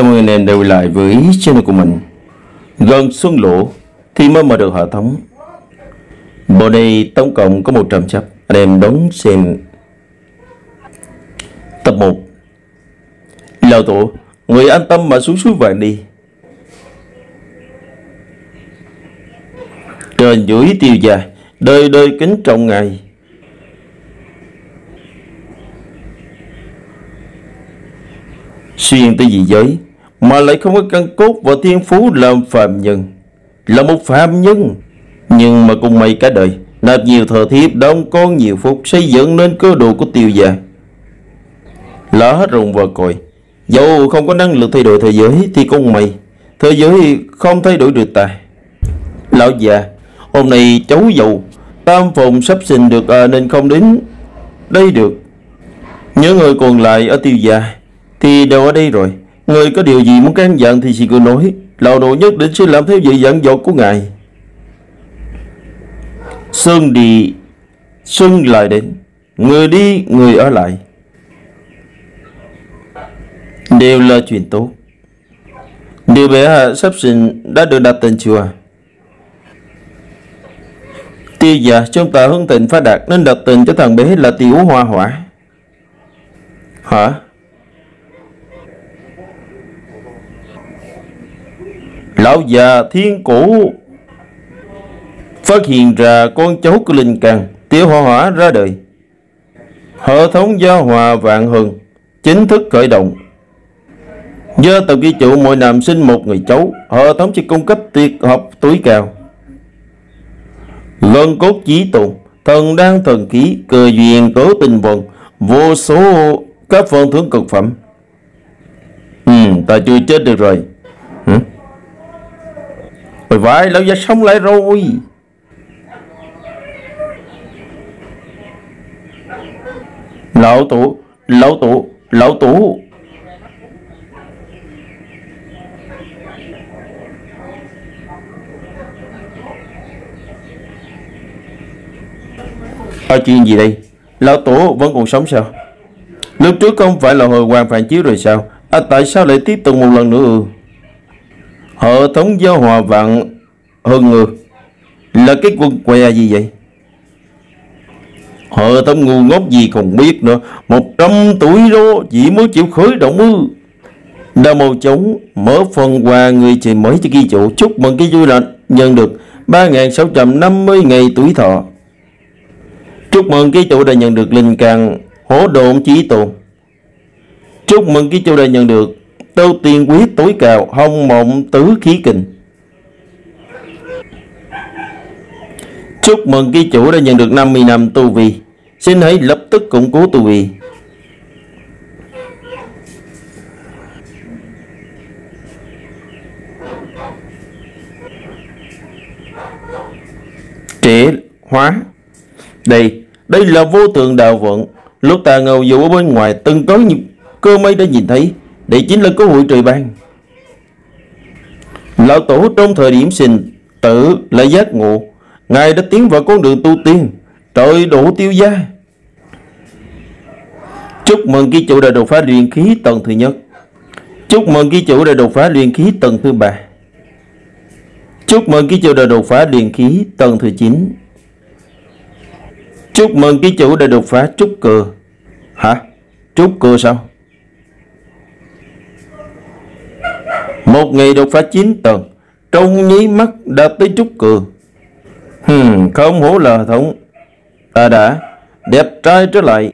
Chào mừng anh em đã quay lại với channel của mình. Gần xuân lộ thì mới mở được hệ thống. Bộ này tổng cộng có 100 chấp Anh em đón xem. Tập 1 Lão tổ, Người an tâm mà xuống suối vàng đi. Trên dưới tiêu dài Đời đời kính trọng ngài. Xuyên tới dị giới. Mà lại không có căn cốt và thiên phú làm phàm nhân. Là một phàm nhân Nhưng mà cùng mày cả đời Nạp nhiều thờ thiếp đông con nhiều phúc Xây dựng nên cơ đồ của tiêu gia. Lỡ hết rùng và còi. Dẫu không có năng lực thay đổi thế giới Thì con mày Thế giới không thay đổi được ta. Lão già Hôm nay cháu giàu Tam phòng sắp sinh được à, nên không đến đây được. Những người còn lại ở tiêu gia Thì đều ở đây rồi. Người có điều gì muốn can dặn thì chỉ cứ nói, Lão nội nhất định sẽ làm theo sự dặn dò của ngài. Sơn đi, Xuân lại đến. Người đi, người ở lại. Đều là chuyện tốt. Điều bé hạ sắp sinh đã được đặt tên chùa. Tiêu giả trong tà hương tịnh phá đạt Nên đặt tên cho thằng bé là tiểu hoa hỏa. Hả? Lão già thiên cổ Phát hiện ra con cháu của Linh Càng Tiểu hoa hỏa ra đời. Hệ thống gia hòa vạn hưng Chính thức khởi động. Do tàu ghi chủ mỗi năm sinh một người cháu, Hệ thống chỉ cung cấp tuyệt học tuổi cao lân cốt chí tồn, Thần đang thần khí Cờ duyên tố tình vận Vô số các phần thưởng cực phẩm. Ừ ta chưa chết được rồi. Bởi vậy lão già sống lại rồi. Lão tổ Lão tổ Lão tổ. Có chuyện gì đây? Lão tổ vẫn còn sống sao? Lúc trước không phải là hồi hoàng phản chiếu rồi sao? À tại sao lại tiếp tục một lần nữa? ừ Hệ thống giáo hòa vạn hơn người Là cái quân què gì vậy? Hệ thống ngu ngốc gì còn biết nữa. Một trăm tuổi đó Chỉ mới chịu khởi động ư. Đa màu chống mở phần quà người chị mới cho ghi chủ Chúc mừng cái vui lệnh nhận được 3.650 ngày tuổi thọ. Chúc mừng ký chủ đã nhận được linh càng hổ độn chí tồn. Chúc mừng ký chủ đã nhận được tâu tiên quyết tối cao hồng mộng tứ khí kình. Chúc mừng ký chủ đã nhận được 50 năm tu vi. Xin hãy lập tức củng cố tu vi. Trẻ hóa đây, đây là vô tượng đạo vận. Lúc ta ngầu dù ở bên ngoài từng có những cơ mây đã nhìn thấy. Đây chính là cơ hội trời ban. Lão Tổ trong thời điểm sinh tử là giác ngộ. Ngài đã tiến vào con đường tu tiên. Trời đổ tiêu gia. Chúc mừng ký chủ đã đột phá luyện khí tầng thứ nhất. Chúc mừng ký chủ đã đột phá luyện khí tầng thứ ba. Chúc mừng ký chủ đã đột phá luyện khí tầng thứ 9. Chúc mừng ký chủ đã đột phá trúc cờ Hả? Trúc cờ sao? Một ngày đột phá 9 tầng, trong nháy mắt đã tới trúc cửa. Hmm, không hổ là thống. Ta à đã đẹp trai trở lại.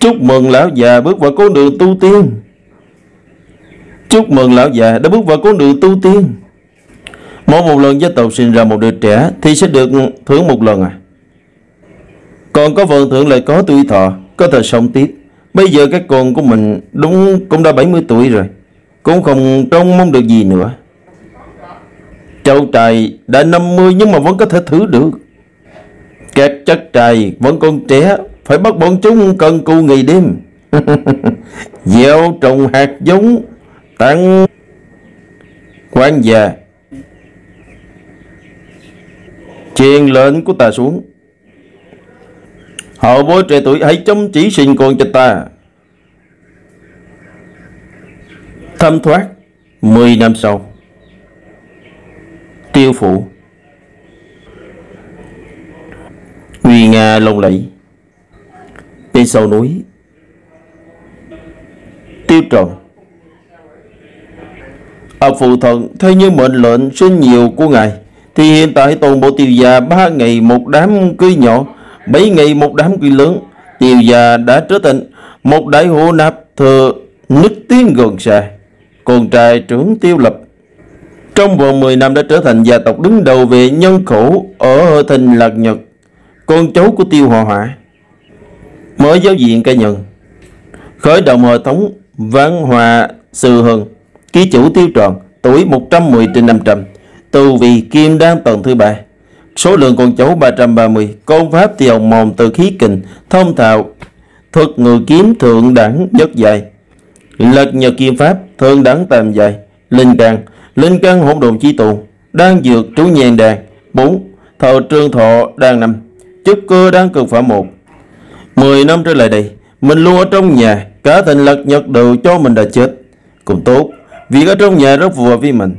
Chúc mừng lão già bước vào con đường tu tiên. Chúc mừng lão già đã bước vào con đường tu tiên. Mỗi một lần gia tộc sinh ra một đứa trẻ thì sẽ được thưởng một lần à? Còn có phần thượng lại có tuổi thọ Có thể sống tiếp Bây giờ các con của mình đúng cũng đã 70 tuổi rồi cũng không trông mong được gì nữa. Châu trời đã 50 nhưng mà vẫn có thể thử được. Các chất trời vẫn còn trẻ, Phải bắt bọn chúng cần cù ngày đêm. Gieo trồng hạt giống, Tặng quan già. Truyền lệnh của ta xuống. Hậu bối trẻ tuổi, hãy chăm chỉ sinh con cho ta. Thâm thoát Mười năm sau. Tiêu phụ Nguy nga lông lẫy Bên sau núi. Tiêu trần. Ở phụ thần theo như mệnh lệnh sinh nhiều của ngài, thì hiện tại toàn bộ tiêu gia ba ngày một đám cưới nhỏ, bảy ngày một đám cưới lớn tiêu gia đã trở thành một đại hộ nạp thừa nức tiếng gần xa con trai trưởng tiêu lập trong vòng 10 năm đã trở thành gia tộc đứng đầu về nhân khẩu ở thành Lạc Nhật con cháu của tiêu hòa hỏa mở giáo diện ca nhân khởi động hệ thống văn hòa sư hưng Ký chủ tiêu tròn, tuổi 110 trên 500, tu vì kim đan tầng thứ ba. Số lượng con cháu 330, con pháp tiêu mồm từ khí kình, thông thạo, thuật ngự kiếm thượng đẳng nhất dài. Lật nhật kim pháp, thương đắng tầm dài, linh căn, linh căn hỗn độn chi tụ, đang dược trú nhàn đàn, 4. Thọ trương thọ đang năm, chức cơ đang cực phạm một. 10 năm trở lại đây, mình luôn ở trong nhà, cả thành lật nhật đều cho mình đã chết. Cũng tốt, Việc ở trong nhà rất phù hợp với mình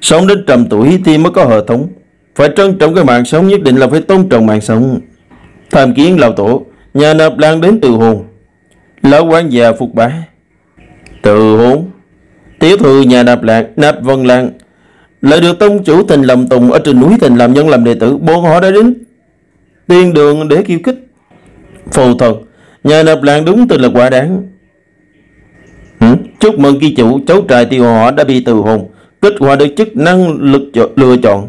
Sống đến trầm tuổi thì mới có hệ thống Phải trân trọng cái mạng sống nhất định là phải tôn trọng mạng sống Tham kiến lão tổ Nhà nạp lan đến từ hồn Lão quan già phục bá. Từ hồn Tiểu thư nhà đạp lạc Nạp vân lan Lại được tông chủ thành lâm tùng Ở trên núi thành làm nhân làm đệ tử Bọn họ đã đến Tiên đường để kêu kích Phù thần Nhà nạp lạc đúng từ là quả đáng Chúc mừng kỳ chủ, cháu trai tiêu họ đã bị từ hồn, kết quả được chức năng lực lựa chọn.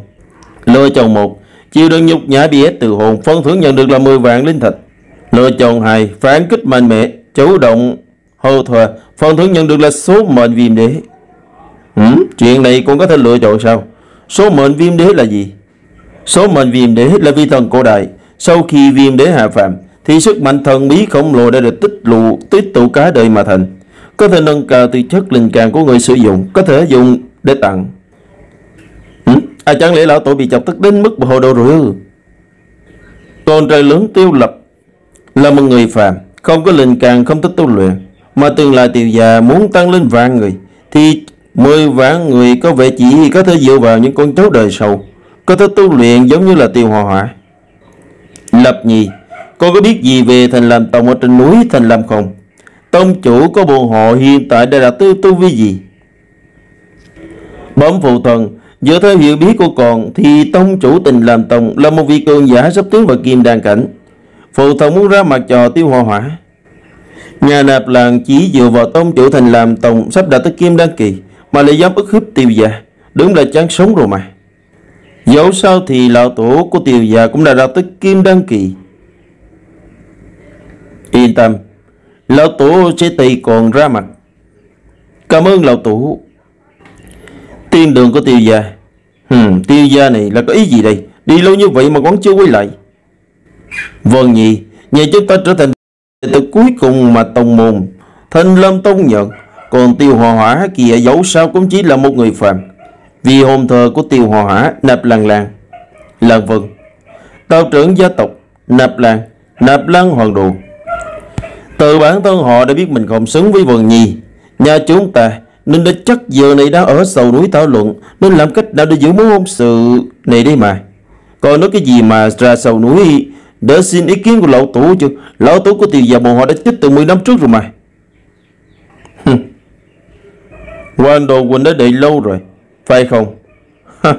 Lựa chọn một, chịu đựng nhục nhã bị ép từ hồn, phân thưởng nhận được là 10 vạn linh thạch. Lựa chọn hai, phản kích mạnh mẽ, chủ động hô thừa phần thưởng nhận được là số mệnh viêm đế. Ừ, chuyện này cũng có thể lựa chọn sao? Số mệnh viêm đế là gì? Số mệnh viêm đế là vi thần cổ đại. Sau khi viêm đế hạ phạm thì sức mạnh thần bí khổng lồ đã được tích lụ tích tụ cả đời mà thành có thể nâng cao tư chất linh càng của người sử dụng, có thể dùng để tặng. Ừ? À chẳng lẽ lão tổ bị chọc tức đến mức hồ đồ rồi còn trời lớn tiêu lập là một người phàm, không có linh càng không thích tu luyện, mà tương lai tiểu già muốn tăng lên vạn người, thì mười vạn người có vẻ chỉ có thể dựa vào những con cháu đời sau, có thể tu luyện giống như là tiêu hòa hỏa. Lập nhì, con có biết gì về thành làm tông ở trên núi thành làm không? Tông chủ có bọn họ hiện tại đã đạt tư tu vi gì? Bấm phụ thần, dựa theo hiểu biết của con thì tông chủ tình làm tông là một vị cường giả sắp tiến vào kim đan cảnh. Phụ thần muốn ra mặt trò tiêu hòa hỏa. Nhà nạp làng chỉ dựa vào tông chủ thành làm tổng sắp đạt tới kim đăng kỳ mà lại dám ức hiếp tiêu gia. Đúng là chán sống rồi mà. Dẫu sao thì lão tổ của tiêu gia cũng đã đạt tới kim đăng kỳ. Yên tâm, Lão Tổ sẽ tùy còn ra mặt Cảm ơn Lão Tổ Tiên đường của tiêu gia Hừm, tiêu gia này là có ý gì đây Đi lâu như vậy mà vẫn chưa quay lại Vâng nhỉ. Nhà chúng ta trở thành từ cuối cùng mà tông môn Thanh Lâm Tông nhận. Còn tiêu hòa hỏa kia dẫu sao cũng chỉ là một người phàm. Vì hồn thờ của tiêu hòa hỏa Nạp làng làng Làng vân. Tàu trưởng gia tộc Nạp làng Nạp lăng hoàng đồ. Từ bản thân họ đã biết mình không xứng với vần Nhi Nhà chúng ta Nên đã chắc giờ này đã ở sầu núi thảo luận, Nên làm cách nào để giữ mối hôn sự này đi mà. Còn nói cái gì mà ra sầu núi để xin ý kiến của lão tổ chứ. Lão tổ của tiền già bọn họ đã chết từ 10 năm trước rồi mà. Quan đồ Quỳnh đã đợi lâu rồi, Phải không?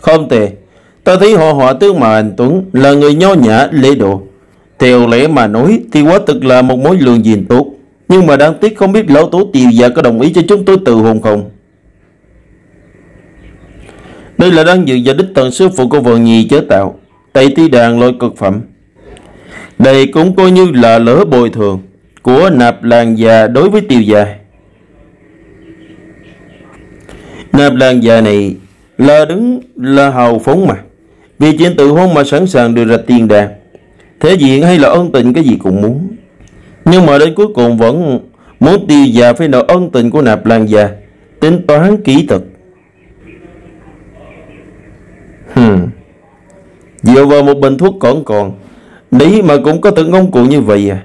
Không tệ. Ta thấy họ họa tướng mà anh Tuấn Là người nho nhã, lễ độ. Theo lẽ mà nói thì quá thực là một mối lương duyên tốt. Nhưng mà đáng tiếc không biết lão tổ tiền già có đồng ý cho chúng tôi từ hôn không? Đây là đan dự do đích thần sư phụ của vợ nhì chế tạo. Tây ti đàn loại cực phẩm. Đây cũng coi như là lỡ bồi thường của nạp làng già đối với tiêu già. Nạp làng già này là đứng là hào phóng mà. Vì chuyện tự hôn mà sẵn sàng đưa ra tiền đàn thể diện hay là ân tình cái gì cũng muốn nhưng mà đến cuối cùng vẫn muốn tiêu già phải nợ ân tình của nạp làng già, tính toán kỹ thực hmm. dựa vào một bình thuốc còn còn đấy mà cũng có tự ngông cuồng như vậy à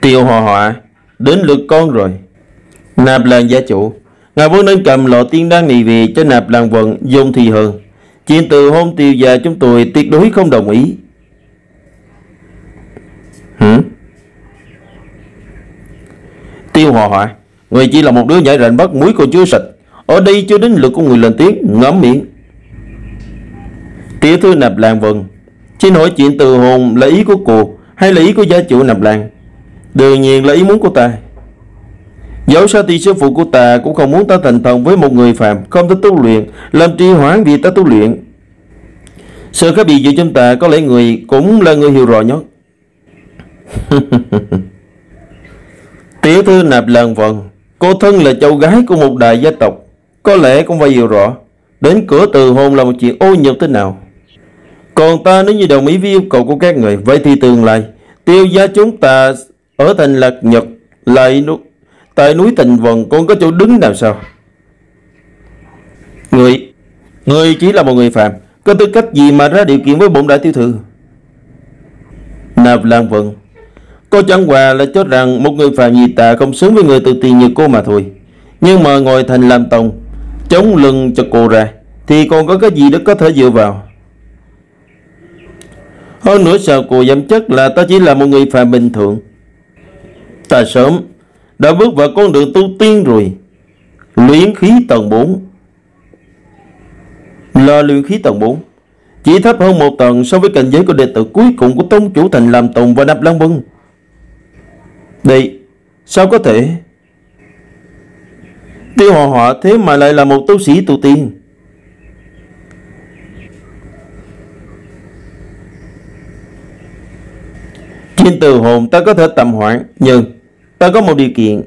Tiêu hòa họa, đến lượt con rồi. Nạp làng gia chủ, ngài vốn nên cầm lọ tiên đan này về cho nạp làng vận dùng thì hơn. Chuyện từ hôn tiêu già chúng tôi tuyệt đối không đồng ý. Hử? Tiêu hòa họa, người chỉ là một đứa nhảy rành bắt muối cô chúa sạch. Ở đây chưa đến lượt của người lên tiếng, ngấm miệng. Tiểu thư nạp làng vần, xin hỏi chuyện từ hồn là ý của cô hay là ý của gia chủ nạp làng? Đương nhiên là ý muốn của ta. Dẫu sao thì sư phụ của ta cũng không muốn ta thành thần với một người phàm không thích tu luyện, làm trì hoãn vì ta tu luyện. Sự khác biệt giữa chúng ta có lẽ người cũng là người hiểu rõ nhất. Tiểu thư nạp lần vần, cô thân là cháu gái của một đại gia tộc, có lẽ cũng phải hiểu rõ. Đến cửa từ hôn là một chuyện ô nhục thế nào. Còn ta nếu như đồng ý với yêu cầu của các người, vậy thì tương lai, tiêu gia chúng ta ở thành Lạc Nhật, lại núi, tại núi Thành Vần còn có chỗ đứng nào sao? Người, người chỉ là một người phạm, có tư cách gì mà ra điều kiện với bổn đại tiêu thư? Nạp Lan Vân, cô chẳng quà là cho rằng một người phạm gì ta không xứng với người tự tiền như cô mà thôi. Nhưng mà ngồi thành làm tông, chống lưng cho cô ra, thì còn có cái gì đó có thể dựa vào. Hơn nữa sao cô dám chắc là ta chỉ là một người phàm bình thường? Ta sớm đã bước vào con đường tu tiên rồi. Luyện khí tầng 4 Là luyện khí tầng 4 Chỉ thấp hơn một tầng so với cảnh giới của đệ tử cuối cùng của Tông Chủ Thành Làm Tùng và Nạp Lăng Vân. Đây Sao có thể? Tiêu họ họ thế mà lại là một tu sĩ tu tiên Trên từ hồn ta có thể tạm hoãn, Nhưng ta có một điều kiện.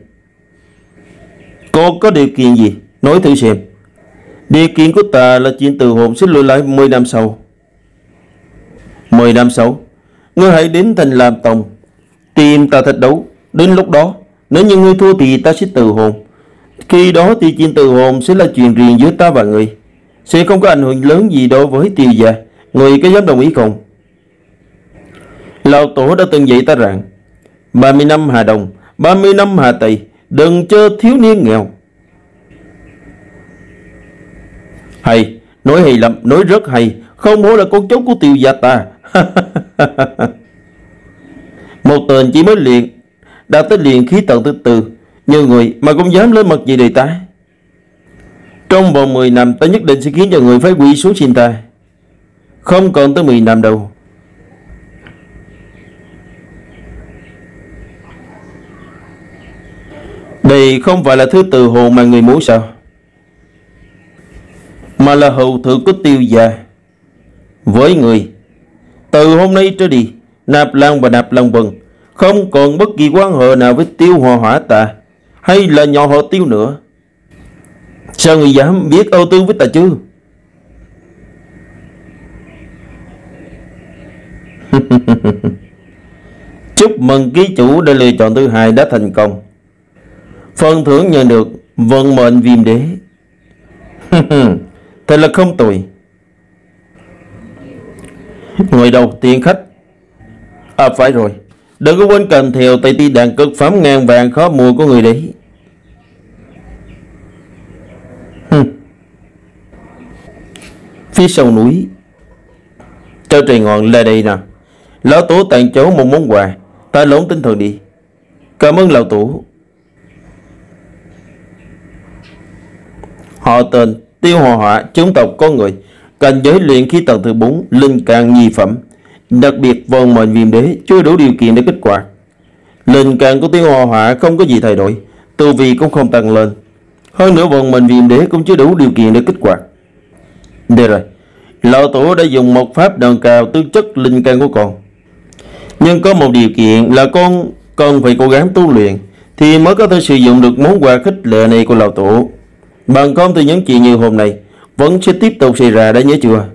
Cô có điều kiện gì? Nói thử xem. Điều kiện của ta là chuyện từ hồn sẽ lùi lại 10 năm sau. 10 năm sau, Ngươi hãy đến thành làm tông, Tìm ta thật đấu. Đến lúc đó, Nếu như ngươi thua thì ta sẽ từ hồn. Khi đó thì chuyện từ hồn sẽ là chuyện riêng giữa ta và người, Sẽ không có ảnh hưởng lớn gì đối với tiêu gia. Người có dám đồng ý không? Lão Tổ đã từng dạy ta rằng 30 năm Hà Đồng 30 năm Hà Tây Đừng cho thiếu niên nghèo. Hay Nói hay lắm Nói rất hay. Không hổ là con cháu của tiêu gia ta. Một tên chỉ mới luyện Đã tới luyện khí tầng thứ tư. Như người mà cũng dám lên mặt gì đời ta Trong vòng 10 năm, Ta nhất định sẽ khiến cho người phải quỳ xuống xin ta Không còn tới 10 năm đâu. Đây không phải là thứ từ hồn mà người muốn sao? Mà là hậu thượng của tiêu gia. Với người, Từ hôm nay trở đi, Nạp Lan và Nạp Lan Vân, Không còn bất kỳ quan hệ nào với tiêu hòa hỏa ta hay là nhỏ họ tiêu nữa? Sao người dám biết âu tư với ta chứ? Chúc mừng ký chủ đã lựa chọn thứ hai đã thành công. Phần thưởng nhận được vận mệnh viêm đế. Thật là không tồi. Ngồi đầu tiên khách. À phải rồi. Đừng có quên cầm theo tay ti đàn cực phẩm ngàn vàng khó mua của người đấy. Phía sau núi. Cho trời ngọn là đây nè. Lão Tổ tặng cháu một món quà. Ta lốn tinh thần đi. Cảm ơn Lão Tổ Họ tên Tiêu Hòa Họa chúng tộc con người. Cảnh giới luyện khí tầng thứ 4 Linh càng nhi phẩm. Đặc biệt, vòng mệnh viêm đế chưa đủ điều kiện để kích hoạt. Linh càng của tiếng Hòa hỏa không có gì thay đổi Tu vi cũng không tăng lên. Hơn nữa, vòng mệnh viêm đế cũng chưa đủ điều kiện để kích hoạt. Được rồi, Lão Tổ đã dùng một pháp đòn cao tư chất linh can của con. Nhưng có một điều kiện là con cần phải cố gắng tu luyện Thì mới có thể sử dụng được món quà khích lệ này của Lão Tổ. Bằng không thì những chuyện như hôm nay Vẫn sẽ tiếp tục xảy ra, đã nhớ chưa?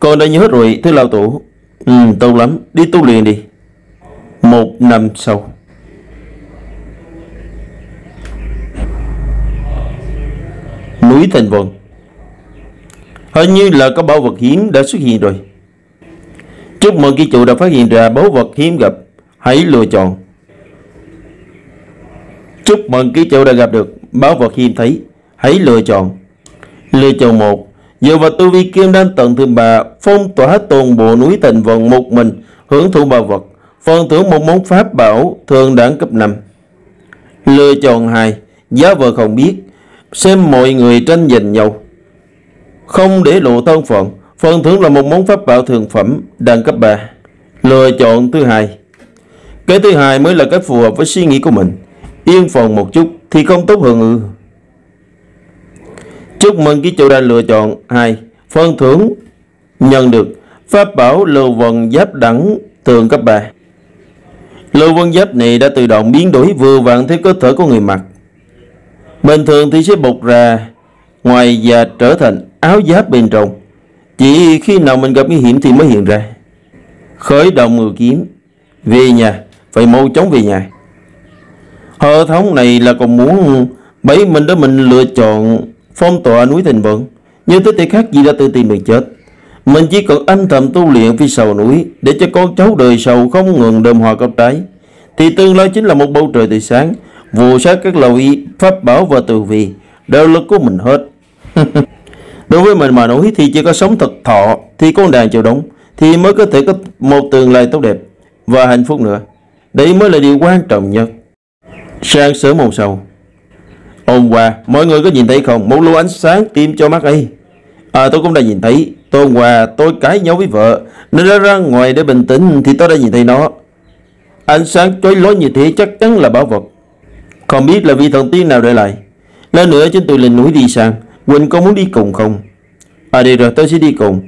Con đã nhớ rồi, thưa lão tổ. Ừ tốt lắm. Đi tu luyện đi. Một năm sau. Núi Thành Vân Hình như là có bảo vật hiếm đã xuất hiện rồi. Chúc mừng ký chủ đã phát hiện ra báu vật hiếm gặp. Hãy lựa chọn. Chúc mừng ký chủ đã gặp được bảo vật hiếm thấy. Hãy lựa chọn. Lựa chọn một. Dựa vào tu vi kim đan tầng thứ ba, phong tỏa toàn bộ núi thành vòng một mình, hưởng thụ bảo vật, phần thưởng một món pháp bảo thường đẳng cấp 5. Lựa chọn hai. Giá vợ không biết, xem mọi người tranh giành nhau. Không để lộ thân phận, phần thưởng là một món pháp bảo thường phẩm đẳng cấp 3. Lựa chọn thứ hai. Cái thứ hai mới là cách phù hợp với suy nghĩ của mình. Yên phòng một chút thì không tốt hơn ư. Chúc mừng ký chủ đã lựa chọn hai. Phân thưởng nhận được. Pháp bảo lưu vần giáp đẳng thường cấp 3 Lưu vân giáp này đã tự động biến đổi, vừa vặn theo cơ thể của người mặc. Bình thường thì sẽ bột ra ngoài và trở thành áo giáp bên trong. Chỉ khi nào mình gặp nguy hiểm thì mới hiện ra. Khởi động ngự kiếm. Về nhà. Phải mau chóng về nhà. Hệ thống này là còn muốn Bấy mình đó mình lựa chọn phong tỏa núi thành vượng nhưng tới thể khác gì đã tự tìm mình chết. Mình chỉ cần âm thầm tu luyện phía sầu núi để cho con cháu đời sau không ngừng đơm hoa cấp trái. Thì tương lai chính là một bầu trời tươi sáng vụ sát các lầu y, pháp bảo và từ vi đều lực của mình hết. Đối với mình mà nói thì chỉ có sống thật thọ thì con đàn chịu đóng thì mới có thể có một tương lai tốt đẹp và hạnh phúc nữa. Đây mới là điều quan trọng nhất. Sáng sớm hôm sau ôn qua, mọi người có nhìn thấy không? Một luồng ánh sáng tiêm cho mắt ấy. À, tôi cũng đã nhìn thấy. Tôn hôm tôi cãi nhau với vợ. Nên ra ra ngoài để bình tĩnh thì tôi đã nhìn thấy nó. Ánh sáng chói lói như thế chắc chắn là bảo vật. Không biết là vị thần tiên nào để lại. Lần nữa chúng tôi lên núi đi sang. Quỳnh có muốn đi cùng không? À đi rồi, tôi sẽ đi cùng.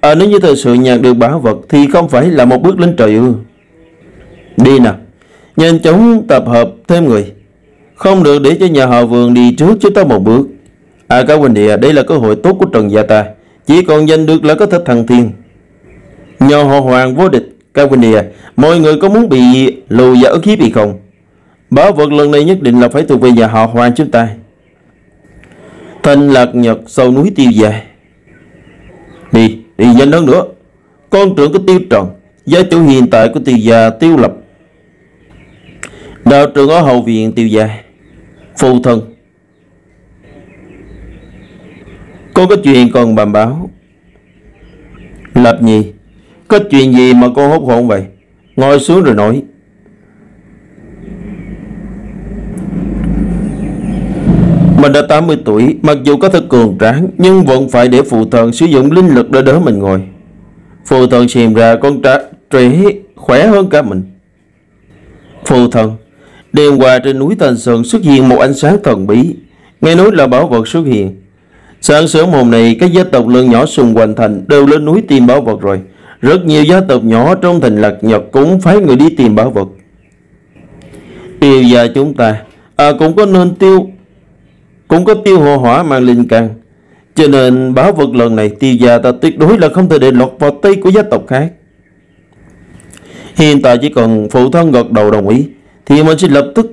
À nếu như thật sự nhận được bảo vật thì không phải là một bước lên trời ư. Đi nào. Nhanh chóng tập hợp thêm người. Không được để cho nhà họ vườn đi trước chúng ta một bước. À các huynh đệ, đây là cơ hội tốt của Trần Gia ta. Chỉ còn giành được là có thể thăng thiên. Nhà họ Hoàng vô địch. Các huynh đệ, mọi người có muốn bị lùi và ức hiếp gì không? Bảo vật lần này nhất định là phải thuộc về nhà họ Hoàng chúng ta. Thành lạc nhật sau núi tiêu dài. Đi, đi nhanh hơn nữa. Con trưởng của tiêu trần, gia chủ hiện tại của tiêu gia tiêu lập. Đạo trưởng ở hậu viện tiêu gia. Phụ thân. Cô có chuyện còn bàm báo Lập nhi Có chuyện gì mà cô hốt hồn vậy? Ngồi xuống rồi nói. Mình đã 80 tuổi, Mặc dù có thật cường tráng, Nhưng vẫn phải để phụ thần sử dụng linh lực để đỡ mình ngồi. Phụ thần xem ra con trẻ khỏe hơn cả mình. Phụ thần Đêm qua trên núi Thanh Sơn xuất hiện một ánh sáng thần bí, nghe nói là bảo vật xuất hiện. Sáng sớm hôm nay, các gia tộc lớn nhỏ xung quanh thành đều lên núi tìm bảo vật rồi. Rất nhiều gia tộc nhỏ trong thành Lạc Nhật cũng phái người đi tìm bảo vật. Tiêu gia chúng ta à, cũng có nên tiêu cũng có tiêu hồ hỏa mang linh căn. Cho nên bảo vật lần này tiêu gia ta tuyệt đối là không thể để lọt vào tay của gia tộc khác. Hiện tại chỉ còn phụ thân gật đầu đồng ý thì mình sẽ lập tức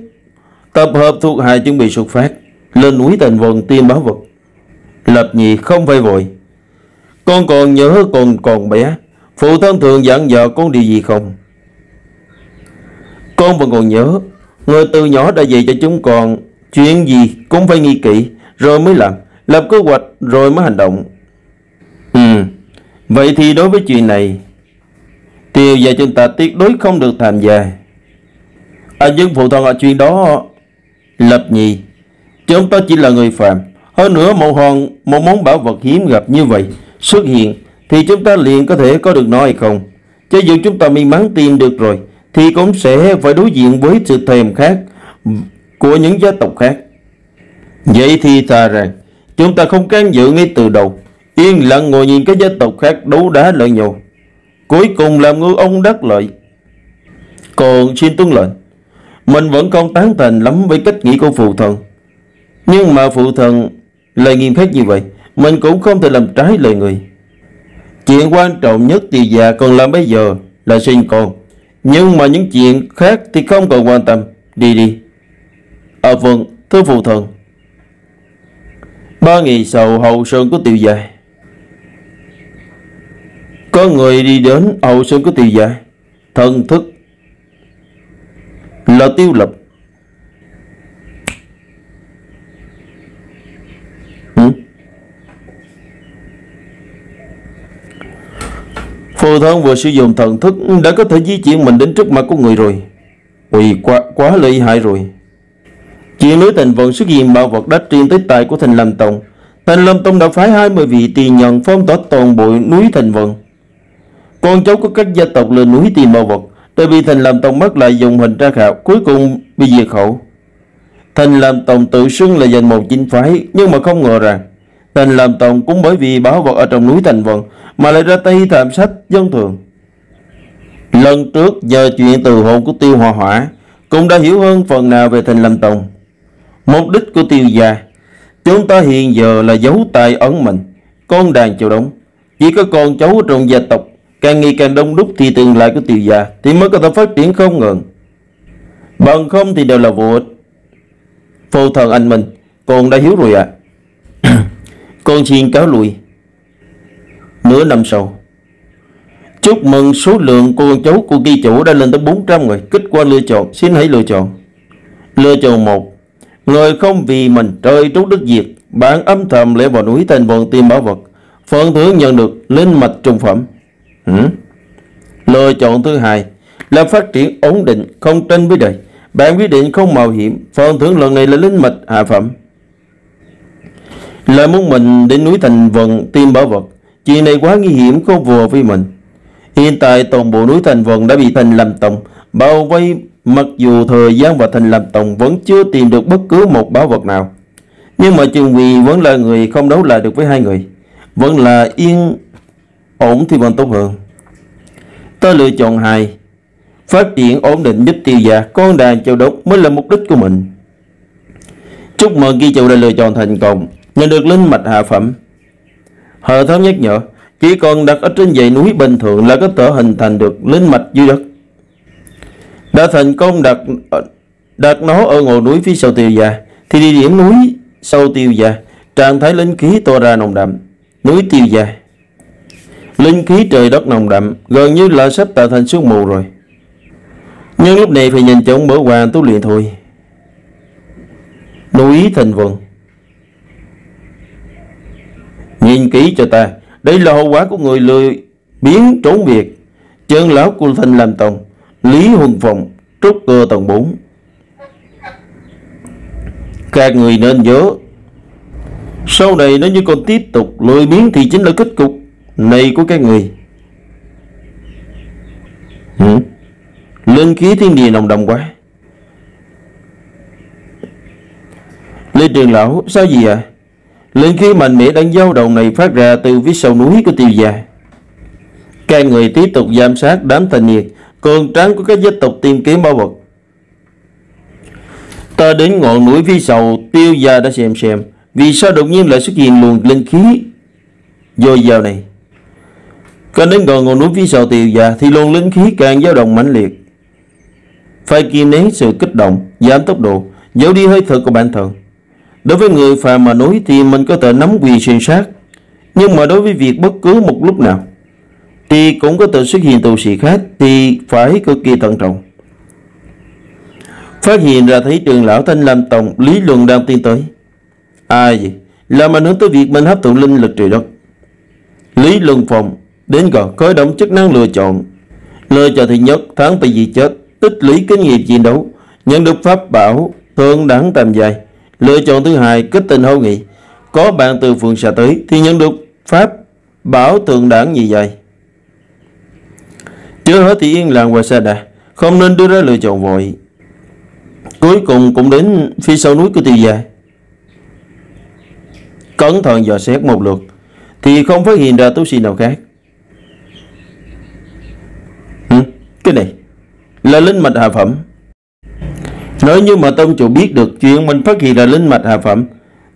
tập hợp thuộc hạ chuẩn bị xuất phát lên núi Tần Vân tiêm báo vật. Lập nhị không phải vội. Con còn nhớ còn còn bé, phụ thân thường dặn dò con điều gì không? Con vẫn còn nhớ, người từ nhỏ đã dạy cho chúng con chuyện gì cũng phải nghi kỹ rồi mới làm, lập kế hoạch rồi mới hành động. Ừ, vậy thì đối với chuyện này, tiêu và chúng ta tuyệt đối không được tham gia. À, nhưng phụ thần ở chuyện đó lập nhì chúng ta chỉ là người phạm hơn nữa một hòn một món bảo vật hiếm gặp như vậy xuất hiện thì chúng ta liền có thể có được nó hay không? Cho dù chúng ta may mắn tìm được rồi thì cũng sẽ phải đối diện với sự thèm khác của những gia tộc khác. Vậy thì thà rằng chúng ta không can dự ngay từ đầu yên lặng ngồi nhìn các gia tộc khác đấu đá lợi nhau. Cuối cùng làm ngư ông đắc lợi. Còn xin tuân lệnh mình vẫn không tán thành lắm với cách nghĩ của phụ thần. Nhưng mà phụ thần lời nghiêm khắc như vậy, Mình cũng không thể làm trái lời người. Chuyện quan trọng nhất thì già còn làm bây giờ là sinh con. Nhưng mà những chuyện khác thì không cần quan tâm. Đi đi. Ờ vâng thưa phụ thần. Ba ngày sau, hậu sơn của tiểu dài Có người đi đến hậu sơn của tiểu dài Thần thức là tiêu lập. Ừ. Phù thân vừa sử dụng thần thức đã có thể di chuyển mình đến trước mặt của người rồi. Ui quá, quá lợi hại rồi. Chuyện lưới thành vận xuất hiện bảo vật đất truyền tới tài của thành Lâm Tông. Thành Lâm Tông đã phái 20 vị tiền nhận phong tỏa toàn bộ núi thành vận Con cháu của các gia tộc lên núi tìm bảo vật tôi bị thành làm Tông mất lại dùng hình tra khảo, cuối cùng bị diệt khẩu. Thành làm Tông tự xưng là dành một chính phái, nhưng mà không ngờ rằng Thành làm Tông cũng bởi vì bảo vật ở trong núi thành vận mà lại ra tay thảm sách dân thường. Lần trước giờ chuyện từ hồn của tiêu hòa hỏa cũng đã hiểu hơn phần nào về thành làm Tông. Mục đích của tiêu gia Chúng ta hiện giờ là giấu tài ẩn mình Con đàn chịu đóng. Chỉ có con cháu trong gia tộc Càng ngày càng đông đúc thì tương lai của tiêu gia Thì mới có thể phát triển không ngừng. Bằng không thì đều là vô ích. Phô thần anh mình Con đã hiếu rồi ạ. À. Con xin cáo lui. Nửa năm sau, Chúc mừng số lượng con cháu của ghi chủ đã lên tới 400 người. Kết quả lựa chọn, Xin hãy lựa chọn. Lựa chọn một, Người không vì mình trời trú đất diệt Bạn âm thầm lễ vào núi thành vườn tìm bảo vật. Phần thưởng nhận được, linh mạch trung phẩm ừ? Lựa chọn thứ hai Là phát triển ổn định Không tranh với đời. Bạn quyết định không mạo hiểm Phần thưởng lần này là linh mạch hạ phẩm. Lời muốn mình đến núi thành vườn tìm bảo vật. Chuyện này quá nguy hiểm không vừa với mình. Hiện tại toàn bộ núi thành vườn đã bị thành làm tổng Bao vây Mặc dù thời gian và thành làm tổng vẫn chưa tìm được bất cứ một bảo vật nào, nhưng mà trường Quỳ vẫn là người không đấu lại được với hai người. Vẫn là yên ổn thì vẫn tốt hơn. Tôi lựa chọn hai. Phát triển ổn định giúp tiêu gia con đàn châu đốc mới là mục đích của mình. Chúc mừng ghi chủ đã lựa chọn thành công, nhận được linh mạch hạ phẩm. Hệ thống nhắc nhở, chỉ còn đặt ở trên dãy núi bình thường là có thể hình thành được linh mạch dưới đất đã thành công đặt đặt nó ở ngọn núi phía sau tiêu gia thì địa điểm núi sau tiêu gia trạng thái linh khí tỏa ra nồng đậm núi tiêu gia linh khí trời đất nồng đậm, gần như là sắp tạo thành sương mù rồi. Nhưng lúc này phải nhìn chóng mở hoàng tu luyện thôi. Núi thành vườn nhìn kỹ cho ta, đây là hậu quả của người lười biến trốn việc chân lão của Thanh làm tòng Lý Huân Phong, trúc cơ tầng 4 Các người nên nhớ, Sau này nếu như còn tiếp tục lười biến thì chính là kết cục này của các người ừ? Linh khí thiên địa nồng đậm quá Lê Trường Lão, sao gì à Linh khí mạnh mẽ đang dao động này phát ra từ phía sau núi của tiêu gia Các người tiếp tục giám sát đám thanh niên cường tráng của các dân tộc tìm kiếm bảo vật. Ta đến ngọn núi phía sau, tiêu gia đã xem xem, vì sao đột nhiên lại xuất hiện luồng linh khí dồi dào này. Càng đến gần ngọn núi phía sau tiêu già thì luồng linh khí càng dao động mãnh liệt. Phải kiềm nén sự kích động, giảm tốc độ, giấu đi hơi thở của bản thân. Đối với người phàm mà nói thì mình có thể nắm quyền xuyên sát, nhưng mà đối với việc bất cứ một lúc nào thì cũng có thể xuất hiện tù sĩ khác thì phải cực kỳ thận trọng. Phát hiện ra thấy trường lão Thanh Lam tổng lý luận đang tiến tới. À Ai vậy? Làm ảnh hưởng tới việc mình hấp thụ linh lực trời đất. Lý Luân Phòng đến gần khởi động chức năng lựa chọn. Lựa chọn thứ nhất thắng tỷ gì chết, tích lũy kinh nghiệm chiến đấu, nhận được pháp bảo, thượng đẳng tầm dài. Lựa chọn thứ hai kết tình hữu nghị, có bạn từ phường xa tới thì nhận được pháp bảo thượng đẳng gì dài. Chưa hết thì yên lặng và xa đà Không nên đưa ra lựa chọn vội Cuối cùng cũng đến phía sau núi của tiêu gia Cẩn thận dò xét một lượt Thì không phát hiện ra tu sĩ nào khác ừ, cái này Là linh mạch hạ phẩm. Nếu như mà tông chủ biết được chuyện mình phát hiện là linh mạch hạ phẩm,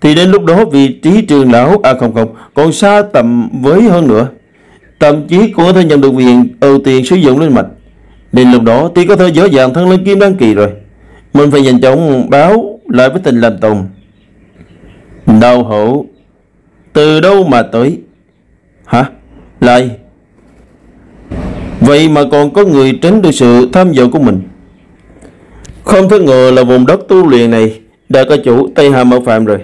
Thì đến lúc đó vị trí trường lão À không không, Còn xa tầm với hơn nữa. Thậm chí cũng có thể nhận được quyền ưu tiên sử dụng linh mạch. Đến lúc đó thì có thể dễ dàng thân lên kim đăng kỳ rồi. Mình phải nhanh chóng báo lại với tình làm tùng đau hổ, từ đâu mà tới? Hả? Lại vậy mà còn có người tránh được sự tham dự của mình. Không thể ngờ là vùng đất tu luyện này đã có chủ Tây Hà mạo phạm rồi.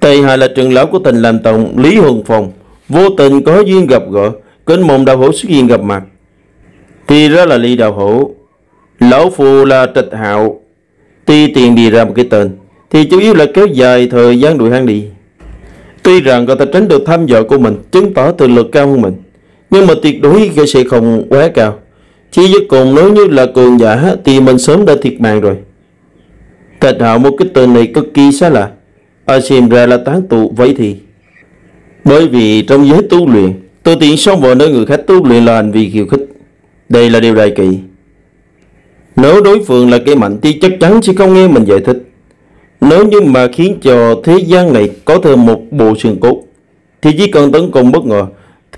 Tây Hà là trường lão của tình làm tổng Lý Hùng Phong. Vô tình có duyên gặp gỡ, Kính mộng đạo hữu xuất hiện gặp mặt. Thì ra là Lý đạo hữu, Lão Phù là trịch hạo Tuy tiền đi ra một cái tên. Thì chủ yếu là kéo dài thời gian đuổi hang đi. Tuy rằng có thể tránh được tham dự của mình, Chứng tỏ thực lực cao hơn mình. Nhưng mà tuyệt đối sẽ không quá cao. Chỉ với cùng nếu như là cường giả Thì mình sớm đã thiệt mạng rồi. Thật hạo một cái tên này cực kỳ xa lạ. Ở xem ra là tán tụ vậy thì. Bởi vì trong giới tu luyện Tôi tiện sống vào nơi người khác tu luyện là hành vi khiêu khích. Đây là điều đại kỵ Nếu đối phương là cây mạnh Thì chắc chắn sẽ không nghe mình giải thích. Nếu như mà khiến cho thế gian này Có thêm một bộ xương cốt, Thì chỉ cần tấn công bất ngờ